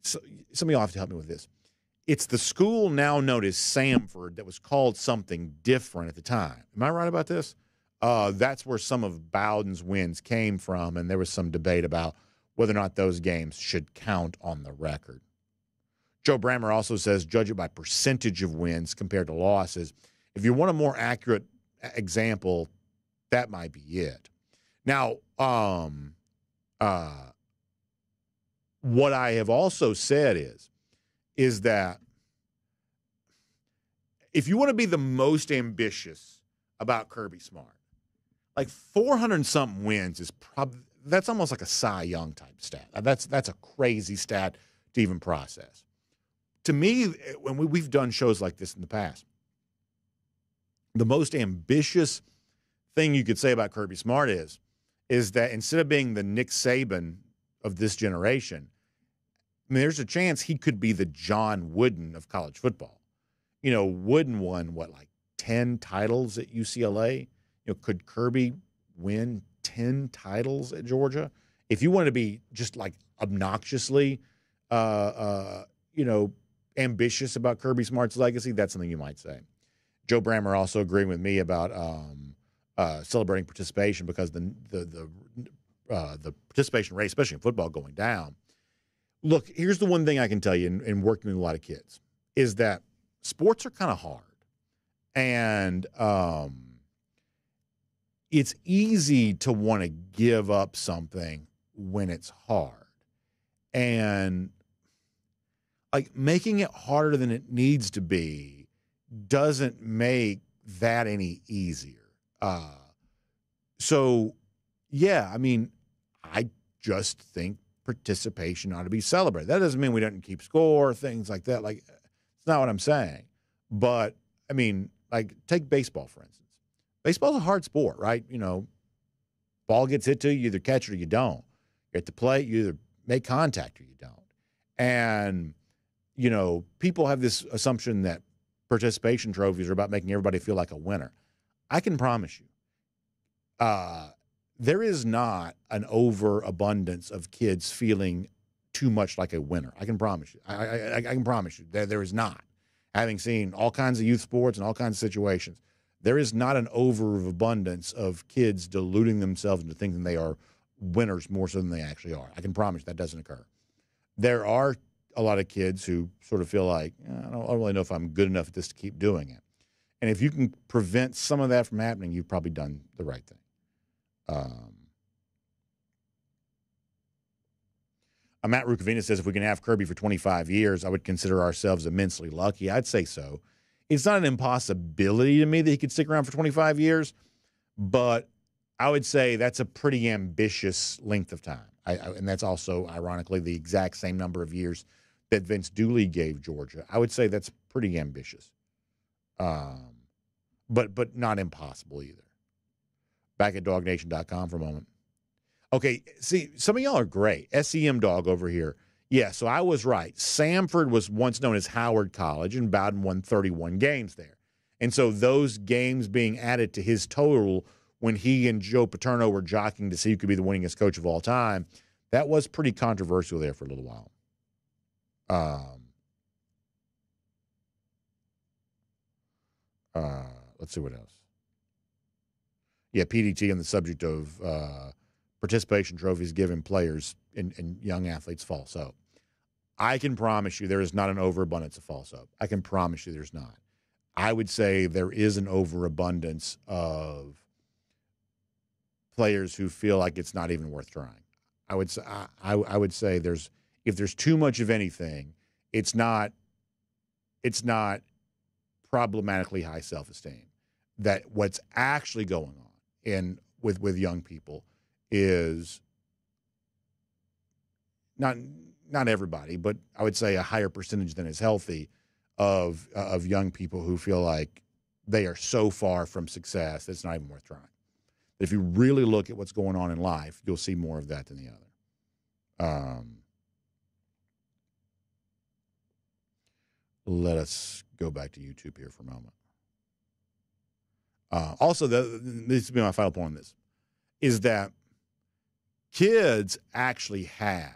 So, some of y'all have to help me with this. It's the school now known as Samford that was called something different at the time. Am I right about this? Uh, that's where some of Bowden's wins came from, and there was some debate about whether or not those games should count on the record. Joe Brammer also says judge it by percentage of wins compared to losses. If you want a more accurate example, that might be it. Now, um, uh, what I have also said is, is that if you want to be the most ambitious about Kirby Smart, like 400 something wins is probably that's almost like a Cy Young type stat. That's that's a crazy stat to even process. To me, when we, we've done shows like this in the past, the most ambitious thing you could say about Kirby Smart is is that instead of being the Nick Saban of this generation, I mean, there's a chance he could be the John Wooden of college football. You know, Wooden won what like ten titles at UCLA you know, could Kirby win 10 titles at Georgia? If you want to be just like obnoxiously, uh, uh, you know, ambitious about Kirby Smart's legacy, that's something you might say. Joe Brammer also agreeing with me about um, uh, celebrating participation because the the the uh, the participation rate, especially in football, going down. Look, here's the one thing I can tell you in, in working with a lot of kids is that sports are kind of hard, and um, it's easy to want to give up something when it's hard. And like making it harder than it needs to be doesn't make that any easier. Uh, so, yeah, I mean, I just think participation ought to be celebrated. That doesn't mean we don't keep score, things like that. Like, it's not what I'm saying. But, I mean, like, take baseball, for instance baseball's a hard sport, right? You know, ball gets hit to you, you either catch it or you don't. You're at the plate, you either make contact or you don't. And, you know, people have this assumption that participation trophies are about making everybody feel like a winner. I can promise you, uh, there is not an overabundance of kids feeling too much like a winner. I can promise you. I, I, I can promise you there, there is not. Having seen all kinds of youth sports and all kinds of situations, there is not an overabundance of kids deluding themselves into thinking they are winners more so than they actually are. I can promise that doesn't occur. There are a lot of kids who sort of feel like, I don't, I don't really know if I'm good enough at this to keep doing it. And if you can prevent some of that from happening, you've probably done the right thing. Um, uh, Matt Rukavina says if we can have Kirby for 25 years, I would consider ourselves immensely lucky. I'd say so it's not an impossibility to me that he could stick around for 25 years, but I would say that's a pretty ambitious length of time. I, I, and that's also, ironically, the exact same number of years that Vince Dooley gave Georgia. I would say that's pretty ambitious, um, but but not impossible either. Back at dawgnation.com for a moment. Okay, see, some of y'all are great. SEM dog over here yeah, so I was right. Samford was once known as Howard College, and Bowden won 31 games there. And so those games being added to his total when he and Joe Paterno were jockeying to see who could be the winningest coach of all time, that was pretty controversial there for a little while. Um, uh, let's see what else. Yeah, PDT on the subject of uh, participation trophies given players and, and young athletes false hope. I can promise you there is not an overabundance of false hope. I can promise you there's not. I would say there is an overabundance of players who feel like it's not even worth trying. I would say I, I would say there's if there's too much of anything, it's not it's not problematically high self-esteem. That what's actually going on in with with young people is not not everybody, but I would say a higher percentage than is healthy of uh, of young people who feel like they are so far from success that it's not even worth trying. If you really look at what's going on in life, you'll see more of that than the other. Um, let us go back to YouTube here for a moment. Uh, also, the, this will be my final point on this, is that kids actually have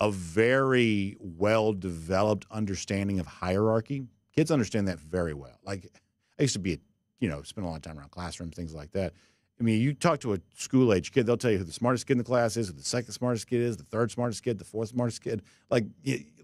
a very well developed understanding of hierarchy. Kids understand that very well. Like I used to be, a, you know, spend a lot of time around classrooms, things like that. I mean, you talk to a school age kid, they'll tell you who the smartest kid in the class is, who the second smartest kid is, the third smartest kid, the fourth smartest kid. Like,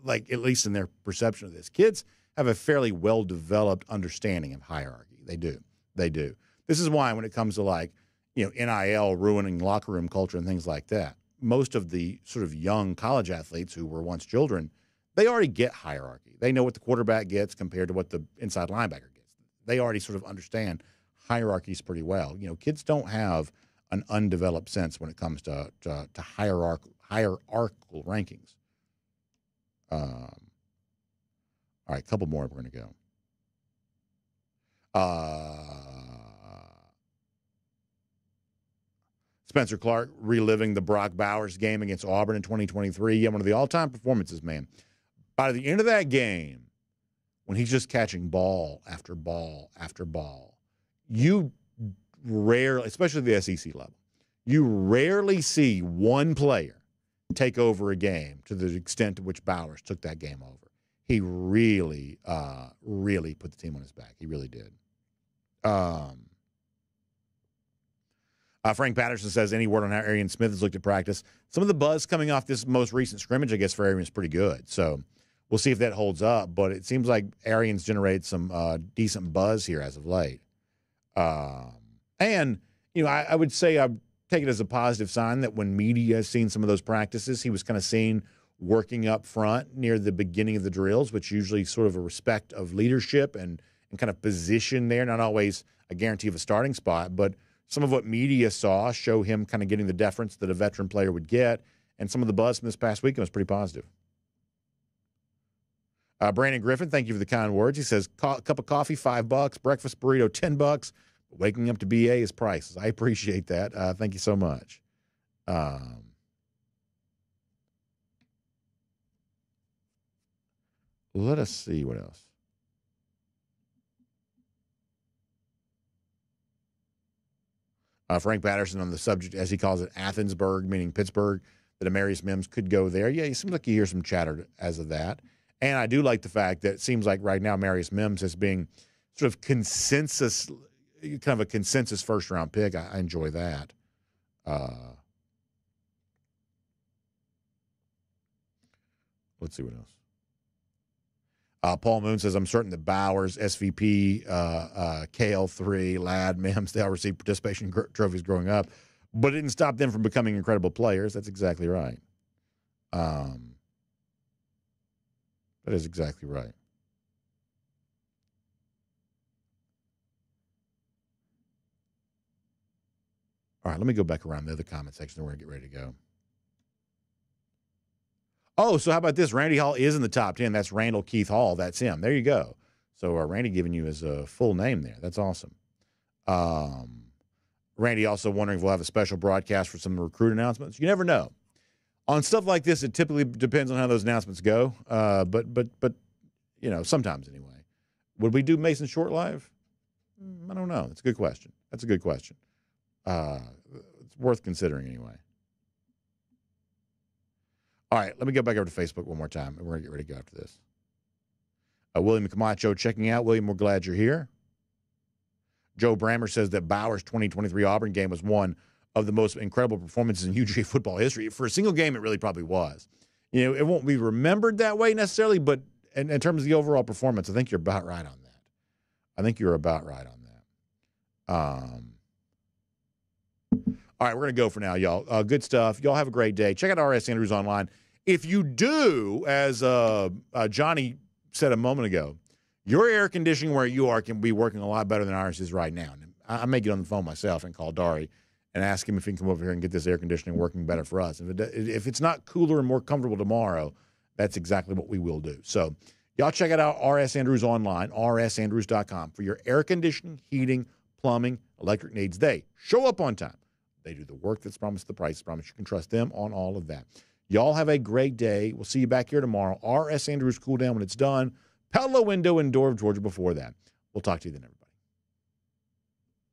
like at least in their perception of this, kids have a fairly well developed understanding of hierarchy. They do, they do. This is why when it comes to like, you know, NIL ruining locker room culture and things like that, most of the sort of young college athletes who were once children, they already get hierarchy. They know what the quarterback gets compared to what the inside linebacker gets. They already sort of understand hierarchies pretty well. You know, kids don't have an undeveloped sense when it comes to to, to hierarchical hierarchical rankings. Um, all right, a couple more. We're going to go. Uh, Spencer Clark reliving the Brock Bowers game against Auburn in 2023. Yeah, one of the all time performances, man. By the end of that game, when he's just catching ball after ball after ball, you rarely, especially the SEC level, you rarely see one player take over a game to the extent to which Bowers took that game over. He really, uh, really put the team on his back. He really did. Um, uh, Frank Patterson says any word on how Arian Smith has looked at practice. Some of the buzz coming off this most recent scrimmage, I guess, for Arian is pretty good. So we'll see if that holds up. But it seems like Arian's generated some uh, decent buzz here as of late. Um, and, you know, I, I would say I take it as a positive sign that when media has seen some of those practices, he was kind of seen working up front near the beginning of the drills, which usually sort of a respect of leadership and, and kind of position there, not always a guarantee of a starting spot, but – some of what media saw show him kind of getting the deference that a veteran player would get, and some of the buzz from this past weekend was pretty positive. Uh, Brandon Griffin, thank you for the kind words. He says, cup of coffee, five bucks. Breakfast burrito, ten bucks. Waking up to BA is prices. I appreciate that. Uh, thank you so much. Um, let us see what else. Uh, Frank Patterson on the subject, as he calls it, Athensburg, meaning Pittsburgh, that Amarius Mims could go there. Yeah, it seems like you hear some chatter as of that. And I do like the fact that it seems like right now Marius Mims is being sort of consensus, kind of a consensus first round pick. I, I enjoy that. Uh, let's see what else. Uh, Paul Moon says, I'm certain that Bowers, SVP, uh, uh, KL3, Ladd, Mims, they all received participation gr- trophies growing up, but it didn't stop them from becoming incredible players. That's exactly right. Um, that is exactly right. All right, let me go back around the other comment section. We're going to get ready to go. Oh, so how about this? Randy Hall is in the top 10. That's Randall Keith Hall. That's him. There you go. So uh, Randy giving you his uh, full name there. That's awesome. Um, Randy also wondering if we'll have a special broadcast for some recruit announcements. You never know. On stuff like this, it typically depends on how those announcements go. Uh, but but but you know, sometimes anyway. Would we do Mason Short live? Mm, I don't know. That's a good question. That's a good question. Uh, it's worth considering anyway. All right, let me go back over to Facebook one more time, and we're going to get ready to go after this. Uh, William Camacho checking out. William, we're glad you're here. Joe Brammer says that Bowers' 2023 Auburn game was one of the most incredible performances in UGA football history. For a single game, it really probably was. You know, it won't be remembered that way necessarily, but in, in terms of the overall performance, I think you're about right on that. I think you're about right on that. Um, all right, we're going to go for now, y'all. Uh, good stuff. Y'all have a great day. Check out RS Andrews online. If you do, as uh, uh, Johnny said a moment ago, Your air conditioning where you are can be working a lot better than ours is right now. I, I may get on the phone myself and call Dari and ask him if he can come over here and get this air conditioning working better for us. If, it, if it's not cooler and more comfortable tomorrow, that's exactly what we will do. So, y'all check it out, RS Andrews online, rsandrews.com for your air conditioning, heating, plumbing, electric needs. They show up on time. They do the work that's promised, the price promised. You can trust them on all of that. Y'all have a great day. We'll see you back here tomorrow. RS Andrews cool down when it's done. Pella window and door of Georgia before that. We'll talk to you then, everybody.